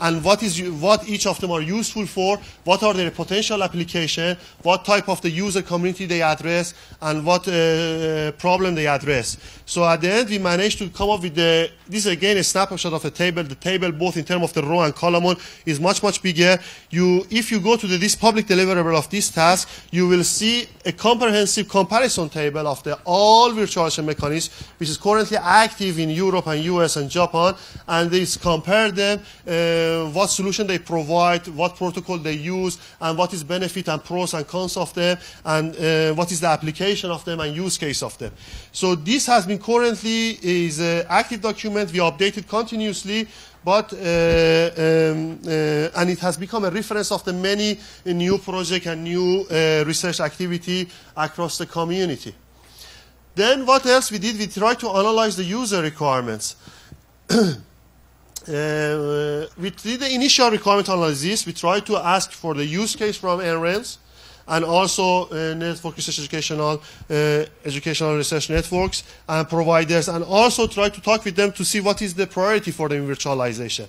and what is what each of them are useful for, what are their potential application, what type of the user community they address, and what uh, problem they address. So at the end, we managed to come up with the, this is again a snapshot of the table. The table, both in terms of the row and column, is much, much bigger. You, if you go to the, this public deliverable of this task, you will see a comprehensive comparison table of the all virtualization mechanisms, which is currently active in Europe and US and Japan, and this compare them, uh, what solution they provide, what protocol they use, and what is benefit and pros and cons of them, and uh, what is the application of them and use case of them. So this has been currently is an active document. We update it continuously, but uh, um, uh, and it has become a reference of the many new project and new uh, research activity across the community. Then what else we did? We tried to analyze the user requirements. *clears throat* Uh, we did the initial requirement analysis. We tried to ask for the use case from NRENs and also uh, network research educational, uh, educational research networks and providers, and also try to talk with them to see what is the priority for the virtualization.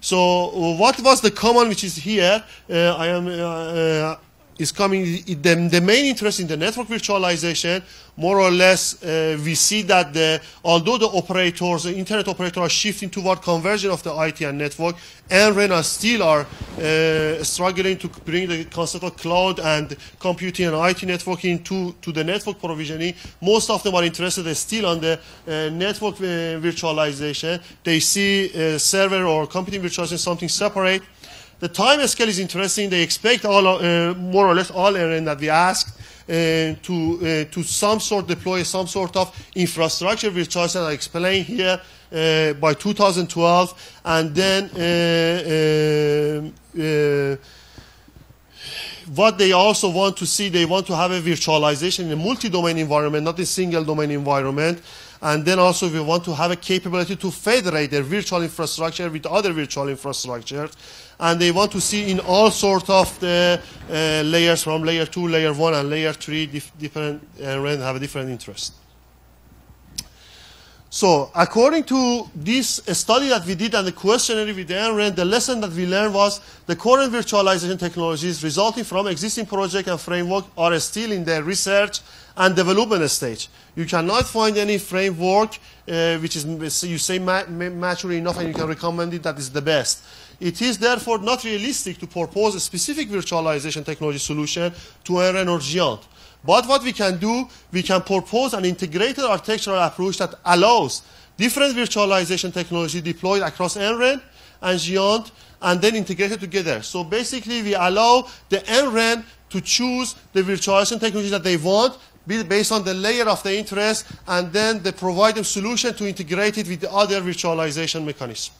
So uh, what was the common which is here? Uh, I am uh, is coming, the, the, main interest in the network virtualization, more or less, uh, we see that the, although the operators, the internet operators are shifting toward conversion of the IT and network, and RENA still are uh, struggling to bring the concept of cloud and computing and IT networking to, to the network provisioning. Most of them are interested still on the uh, network uh, virtualization. They see uh, server or computing virtualization something separate. The time scale is interesting. They expect all, uh, more or less all errand that we asked uh, to, uh, to some sort deploy some sort of infrastructure virtualization I explained here uh, by 2012 and then uh, what they also want to see, they want to have a virtualization in a multi-domain environment, not a single domain environment. And then also we want to have a capability to federate their virtual infrastructure with other virtual infrastructures. And they want to see in all sorts of the uh, layers from layer 2, layer 1, and layer 3 dif different uh, have a different interest. So according to this study that we did and the questionnaire we ran, the lesson that we learned was the current virtualization technologies resulting from existing project and framework are still in their research and development stage. You cannot find any framework uh, which is, you say, ma mature enough and you can recommend it that is the best. It is therefore not realistic to propose a specific virtualization technology solution to NREN or GÉANT. But what we can do, we can propose an integrated architectural approach that allows different virtualization technology deployed across NREN and GÉANT and then integrated together. So basically, we allow the NREN to choose the virtualization technology that they want based on the layer of the interest, and then they provide them solution to integrate it with the other virtualization mechanism.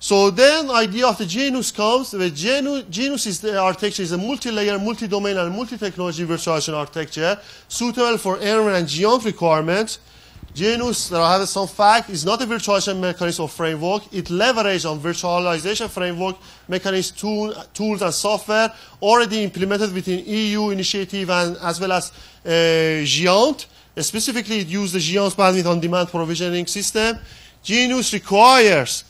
So then idea of the genus comes. The genus, genus is the architecture is a multi-layer, multi-domain, and multi-technology virtualization architecture suitable for NREN and GÉANT requirements. Genus, there are some fact, is not a virtualization mechanism or framework. It leverages on virtualization framework mechanism, tool, tools, and software already implemented within EU initiative and as well as uh, GÉANT. Specifically, it uses the GÉANT bandwidth on demand provisioning system. Genus requires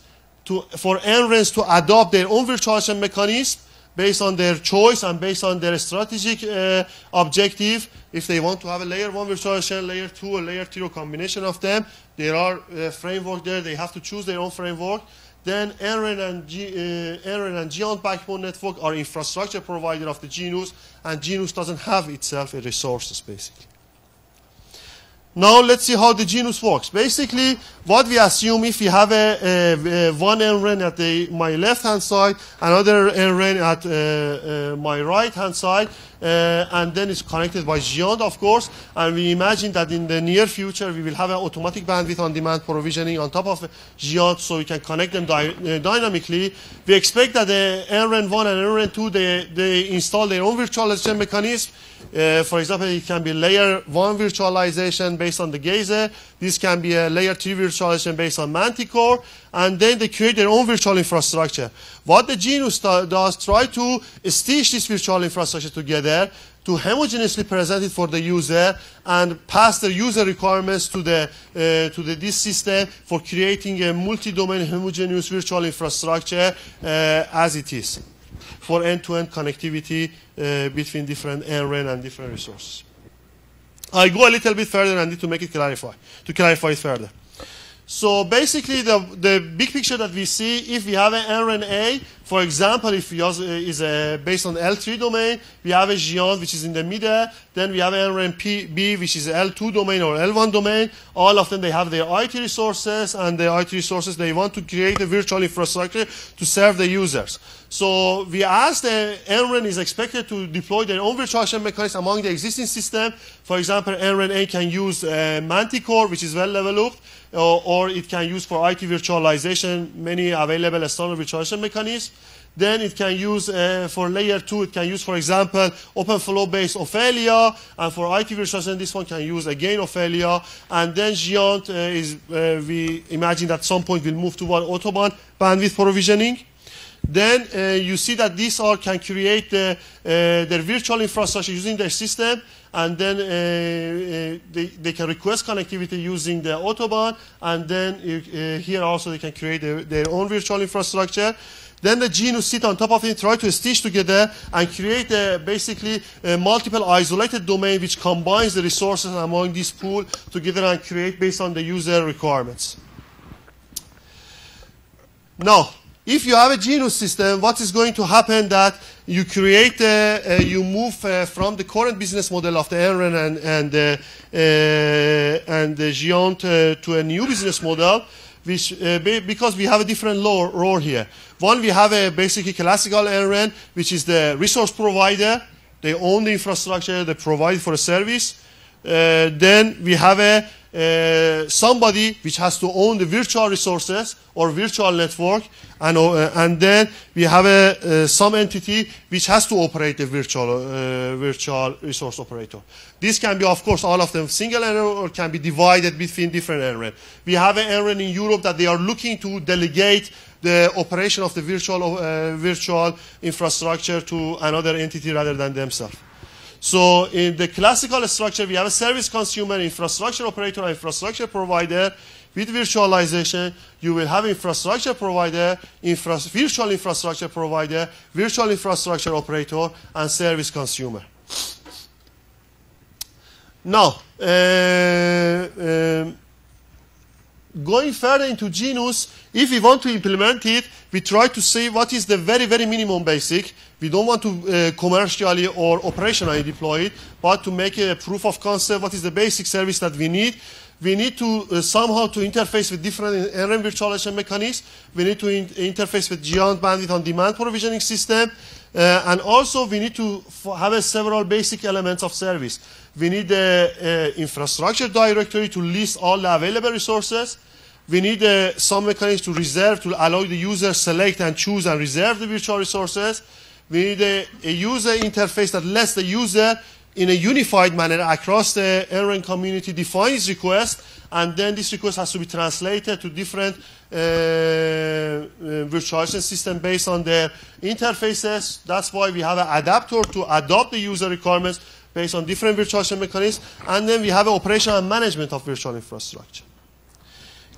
to, for NRENs to adopt their own virtualization mechanism based on their choice and based on their strategic uh, objective. If they want to have a layer 1 virtualization, layer 2, or layer 0 combination of them, there are uh, framework there. They have to choose their own framework. Then NREN and, G, uh, NREN and Backbone Network are infrastructure provider of the Genus, and Genus doesn't have itself a resources, basically. Now let's see how the genus works. Basically, what we assume if we have a, a, a one NREN at the, my left-hand side, another NREN at uh, uh, my right-hand side, uh, and then it's connected by GÉANT, of course. And we imagine that in the near future we will have an automatic bandwidth on demand provisioning on top of GÉANT, so we can connect them dy- uh, dynamically. We expect that the NREN1 and NREN2 they, they install their own virtualization mechanism. Uh, for example, it can be layer 1 virtualization based on the Geyser. This can be a layer 2 virtualization based on Manticore. And then they create their own virtual infrastructure. What the Genus does, try to stitch this virtual infrastructure together to homogeneously present it for the user and pass the user requirements to the uh, to the this system for creating a multi-domain homogeneous virtual infrastructure uh, as it is for end-to-end connectivity uh, between different NREN and different resources. I go a little bit further and need to make it clarify to clarify it further. So basically, the, the big picture that we see, if we have an RNA, for example, if we also, is uh, based on L3 domain, we have a GÉANT which is in the middle, then we have an RNP-B which is L2 domain or L1 domain. All of them, they have their IT resources, and the IT resources, they want to create a virtual infrastructure to serve the users. So we asked the NREN is expected to deploy their own virtualization mechanism among the existing system. For example, NREN-A can use uh, Manticore, which is well developed, or, or it can use for IT virtualization many available standard virtualization mechanisms. Then it can use uh, for layer two, it can use, for example, OpenFlow based OFELIA, and for IT virtualization, this one can use again OFELIA. And then GÉANT uh, is, uh, we imagine at some point will move toward Autobahn bandwidth provisioning. Then uh, you see that these all can create the, uh, their virtual infrastructure using their system, and then uh, uh, they, they can request connectivity using the Autobahn, and then uh, here also they can create their, their own virtual infrastructure. Then the Genus sit on top of it, try to stitch together and create a, basically a multiple isolated domain which combines the resources among this pool together and create based on the user requirements. Now, if you have a genus system, what is going to happen that you create, you move uh, from the current business model of the NREN and and uh, uh, and the GÉANT to a new business model, which be- because we have a different law, role here. One, we have a basically classical NREN, which is the resource provider. They own the infrastructure, they provide for a service. Uh, then we have a uh, somebody which has to own the virtual resources or virtual network, and uh, and then we have a uh, some entity which has to operate the virtual uh, virtual resource operator. This can be, of course, all of them single NREN or can be divided between different NREN. We have an NREN in Europe that they are looking to delegate the operation of the virtual uh, virtual infrastructure to another entity rather than themselves. So in the classical structure, we have a service consumer, infrastructure operator, infrastructure provider. With virtualization, you will have infrastructure provider, infra- virtual infrastructure provider, virtual infrastructure operator, and service consumer. Now, uh, um, going further into Genus, if we want to implement it, we try to see what is the very, very minimum basic. We don't want to uh, commercially or operationally deploy it, but to make a proof of concept, what is the basic service that we need. We need to uh, somehow to interface with different NREN virtualization mechanisms. We need to in- interface with GÉANT bandwidth on demand provisioning system. Uh, and also we need to have several basic elements of service. We need the uh, infrastructure directory to list all the available resources. We need uh, some mechanism to reserve, to allow the user select and choose and reserve the virtual resources. We need a, a user interface that lets the user in a unified manner across the NREN community define his request, and then this request has to be translated to different uh, uh, virtualization system based on their interfaces. That's why we have an adapter to adopt the user requirements based on different virtualization mechanisms, and then we have an operation and management of virtual infrastructure.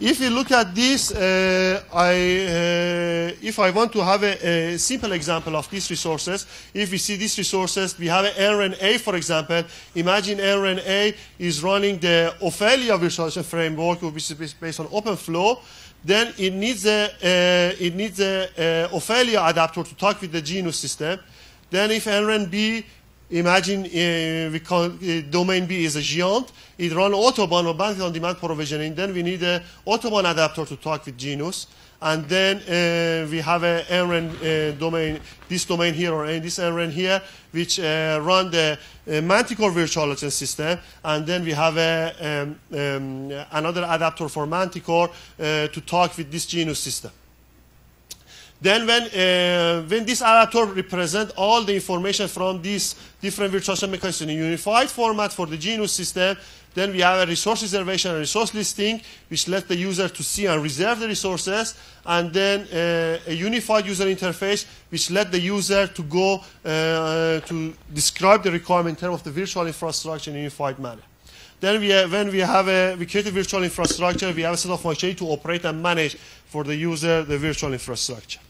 If you look at this, uh, I, uh, if I want to have a, a, simple example of these resources, if we see these resources, we have an NREN-A, for example. Imagine NREN-A is running the OFELIA virtualization framework, which is based on OpenFlow. Then it needs a, uh, it needs a, a OFELIA adapter to talk with the Genus system. Then if NREN-B Imagine uh, we call uh, domain B is a GÉANT. It run Autobahn or bandwidth on demand provisioning. Then we need an Autobahn adapter to talk with Genus. And then uh, we have a NREN uh, domain, this domain here or this NREN here, which uh, run the uh, Manticore virtual agent system. And then we have a, um, um, another adapter for Manticore to talk with this Genus system. Then when, uh, when this adapter represent all the information from these different virtualization mechanisms in a unified format for the Genus system, then we have a resource reservation and resource listing, which let the user to see and reserve the resources, and then uh, a unified user interface, which let the user to go uh, to describe the requirement in terms of the virtual infrastructure in a unified manner. Then we have, when we have a, we create a virtual infrastructure, we have a set of functionality to operate and manage for the user the virtual infrastructure.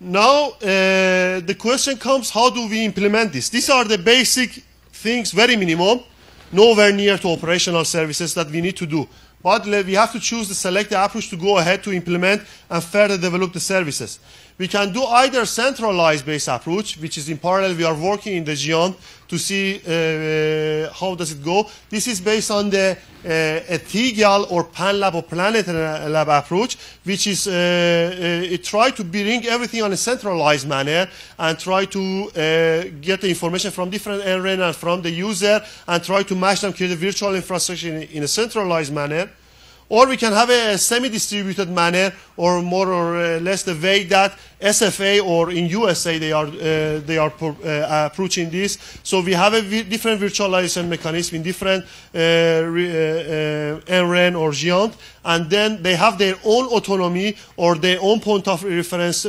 Now, uh, the question comes, how do we implement this? These are the basic things, very minimum, nowhere near to operational services that we need to do. But we have to choose the selected approach to go ahead to implement and further develop the services. We can do either centralized based approach, which is in parallel we are working in the GÉANT to see uh, how does it go. This is based on the uh, or PanLab or Planet Lab approach, which is uh, uh, it try to bring everything on a centralized manner and try to uh, get the information from different NREN and from the user and try to match them, create a virtual infrastructure in, in a centralized manner. Or we can have a semi-distributed manner, or more or uh, less the way that SFA or in USA they are uh, they are uh, approaching this. So we have a different virtualization mechanism in different uh, NREN or GÉANT, and then they have their own autonomy or their own point of reference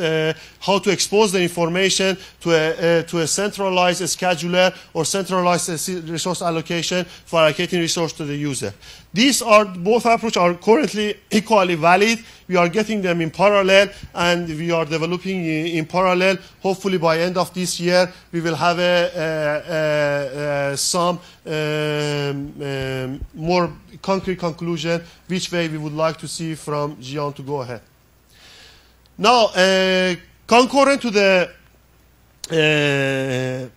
how to expose the information to a, to a centralized scheduler or centralized resource allocation for allocating resource to the user. These are both approaches are currently *laughs* equally valid. We are getting them in parallel, and we are developing in, in parallel. Hopefully, by end of this year, we will have a, a, a, some um, um, more concrete conclusion which way we would like to see from GÉANT to go ahead. Now, uh, concurrent to the uh,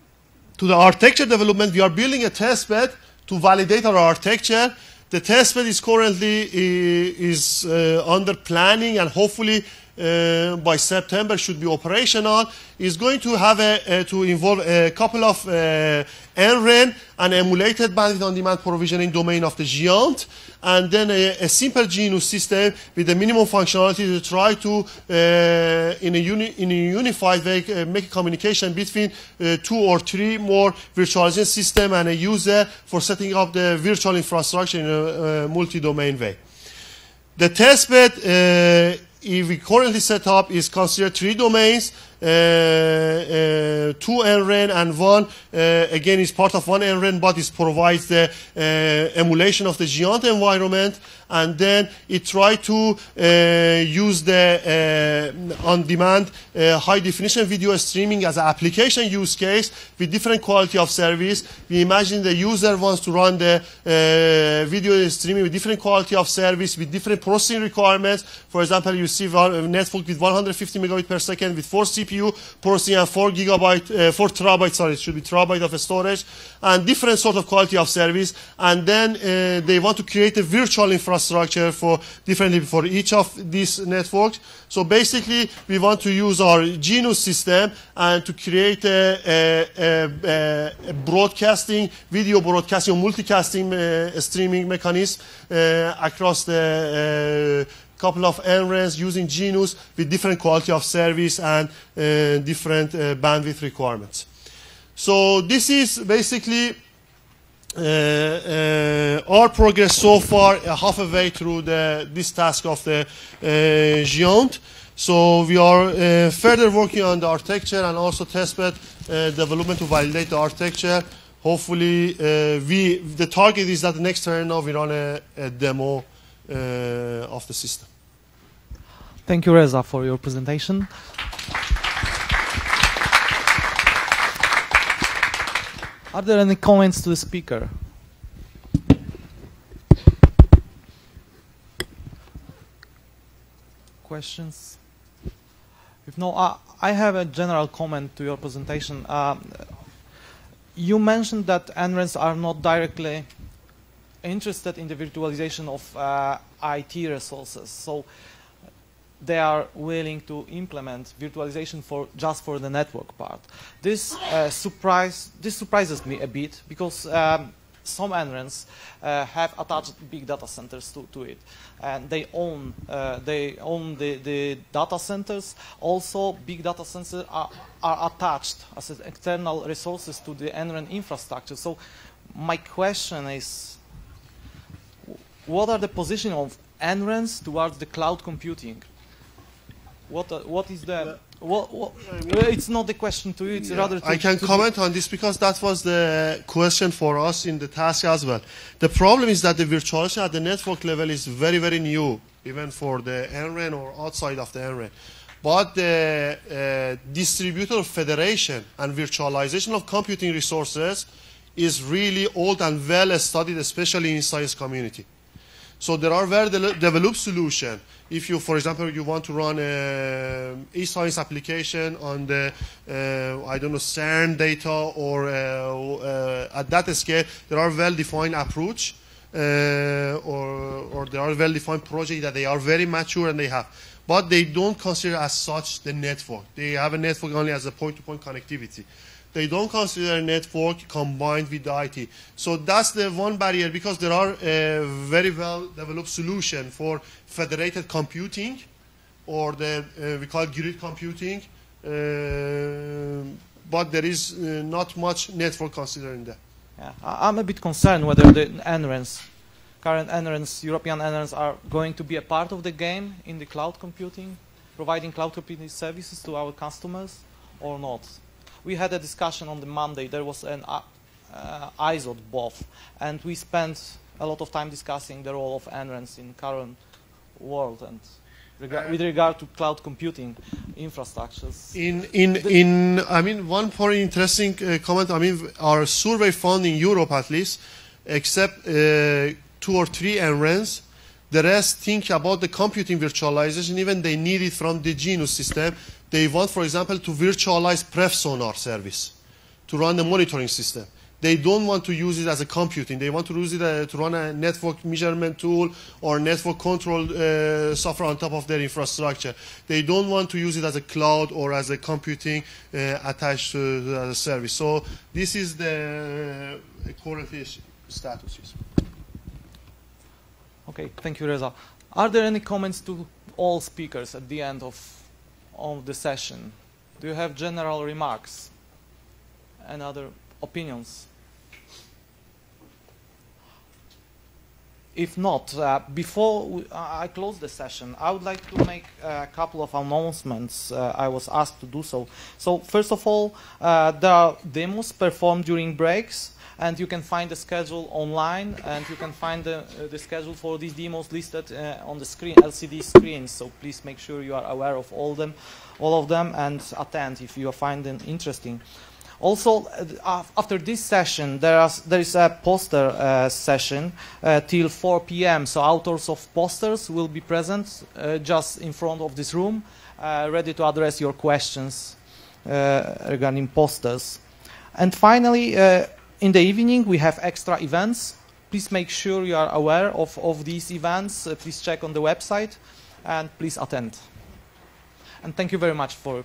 to the architecture development, we are building a test bed to validate our architecture. The test bed is currently is uh, under planning and hopefully uh, by September should be operational. Is going to have a, uh, to involve a couple of uh, NREN and emulated bandwidth on demand provisioning domain of the GÉANT and then a, a, simple Genus system with the minimum functionality to try to, uh, in, a uni, in, a unified way, uh, make communication between uh, two or three more virtualization system and a user for setting up the virtual infrastructure in a, multi-domain way. The testbed if we currently set up is considered three domains, uh, uh, two NREN and one, uh, again, is part of one NREN, but it provides the uh, emulation of the GÉANT environment and then it tried to uh, use the uh, on-demand uh, high-definition video streaming as an application use case with different quality of service. We imagine the user wants to run the video streaming with different quality of service, with different processing requirements. For example, you see a network with 150 megabit per second with four CPU processing and four gigabyte, uh, four terabytes, sorry, it should be terabyte of storage, and different sort of quality of service. And then uh, they want to create a virtual infrastructure infrastructure for differently for each of these networks. So basically, we want to use our Genus system and to create a, a, a, a broadcasting, video broadcasting, or multicasting uh, streaming mechanism uh, across the uh, couple of NRENs using Genus with different quality of service and uh, different uh, bandwidth requirements. So this is basically uh, uh, our progress so far uh, half a way through the, this task of the uh, GÉANT. So we are uh, further working on the architecture and also testbed development to validate the architecture. Hopefully, we the target is that the next turn now we run a, a demo of the system. Thank you, Reza, for your presentation. Are there any comments to the speaker? Questions? If no, I have a general comment to your presentation. Um, you mentioned that NRENs are not directly interested in the virtualization of uh, IT resources, so they are willing to implement virtualization for just for the network part. This uh, surprise this surprises me a bit because um, some NRENs uh, have attached big data centers to, to it, and they own uh, they own the, the data centers. Also, big data centers are, are attached as external resources to the NREN infrastructure. So, my question is, what are the position of NRENs towards the cloud computing? What uh, what is the what, what, it's not the question to you. It's rather. To, I can to comment on this because that was the question for us in the task as well. The problem is that the virtualization at the network level is very, very new, even for the NREN or outside of the NREN. But the uh, distributor federation and virtualization of computing resources is really old and well studied, especially in science community. So there are very de developed solutions. If you, for example, you want to run a e-science application on the, uh, I don't know, CERN data or uh, uh, at that scale, there are well-defined approach uh, or, or there are well-defined projects that they are very mature and they have. But they don't consider as such the network. They have a network only as a point-to-point -point connectivity they don't consider network combined with IT. So that's the one barrier because there are a very well developed solution for federated computing or the uh, we call it grid computing, uh, but there is uh, not much network considering that. Yeah, I'm a bit concerned whether the NRENs, current NRENs, European NRENs are going to be a part of the game in the cloud computing, providing cloud computing services to our customers or not we had a discussion on the Monday. There was an uh, uh, ISOT and we spent a lot of time discussing the role of NRENs in current world and rega with regard to cloud computing infrastructures. In in in, I mean, one very interesting uh, comment. I mean, our survey found in Europe at least, except uh, two or three NRENs, the rest think about the computing virtualization. Even they need it from the Genus system they want, for example, to virtualize perfSONAR service to run the monitoring system. They don't want to use it as a computing. They want to use it uh, to run a network measurement tool or network control uh, software on top of their infrastructure. They don't want to use it as a cloud or as a computing uh, attached to the service. So this is the uh, current status. Okay, thank you, Reza. Are there any comments to all speakers at the end of of the session? Do you have general remarks and other opinions? If not, uh, before we, uh, I close the session, I would like to make a couple of announcements. Uh, I was asked to do so. So, first of all, uh, there are demos performed during breaks and you can find the schedule online and you can find the, uh, the schedule for these demos listed uh, on the screen LCD screens. So please make sure you are aware of all them all of them and attend if you find them interesting. Also uh, after this session there is, there is a poster uh, session uh, till 4 p.m. so authors of posters will be present uh, just in front of this room ready to address your questions regarding posters. And finally in the evening, we have extra events. Please make sure you are aware of, of these events. Uh, please check on the website and please attend. And thank you very much for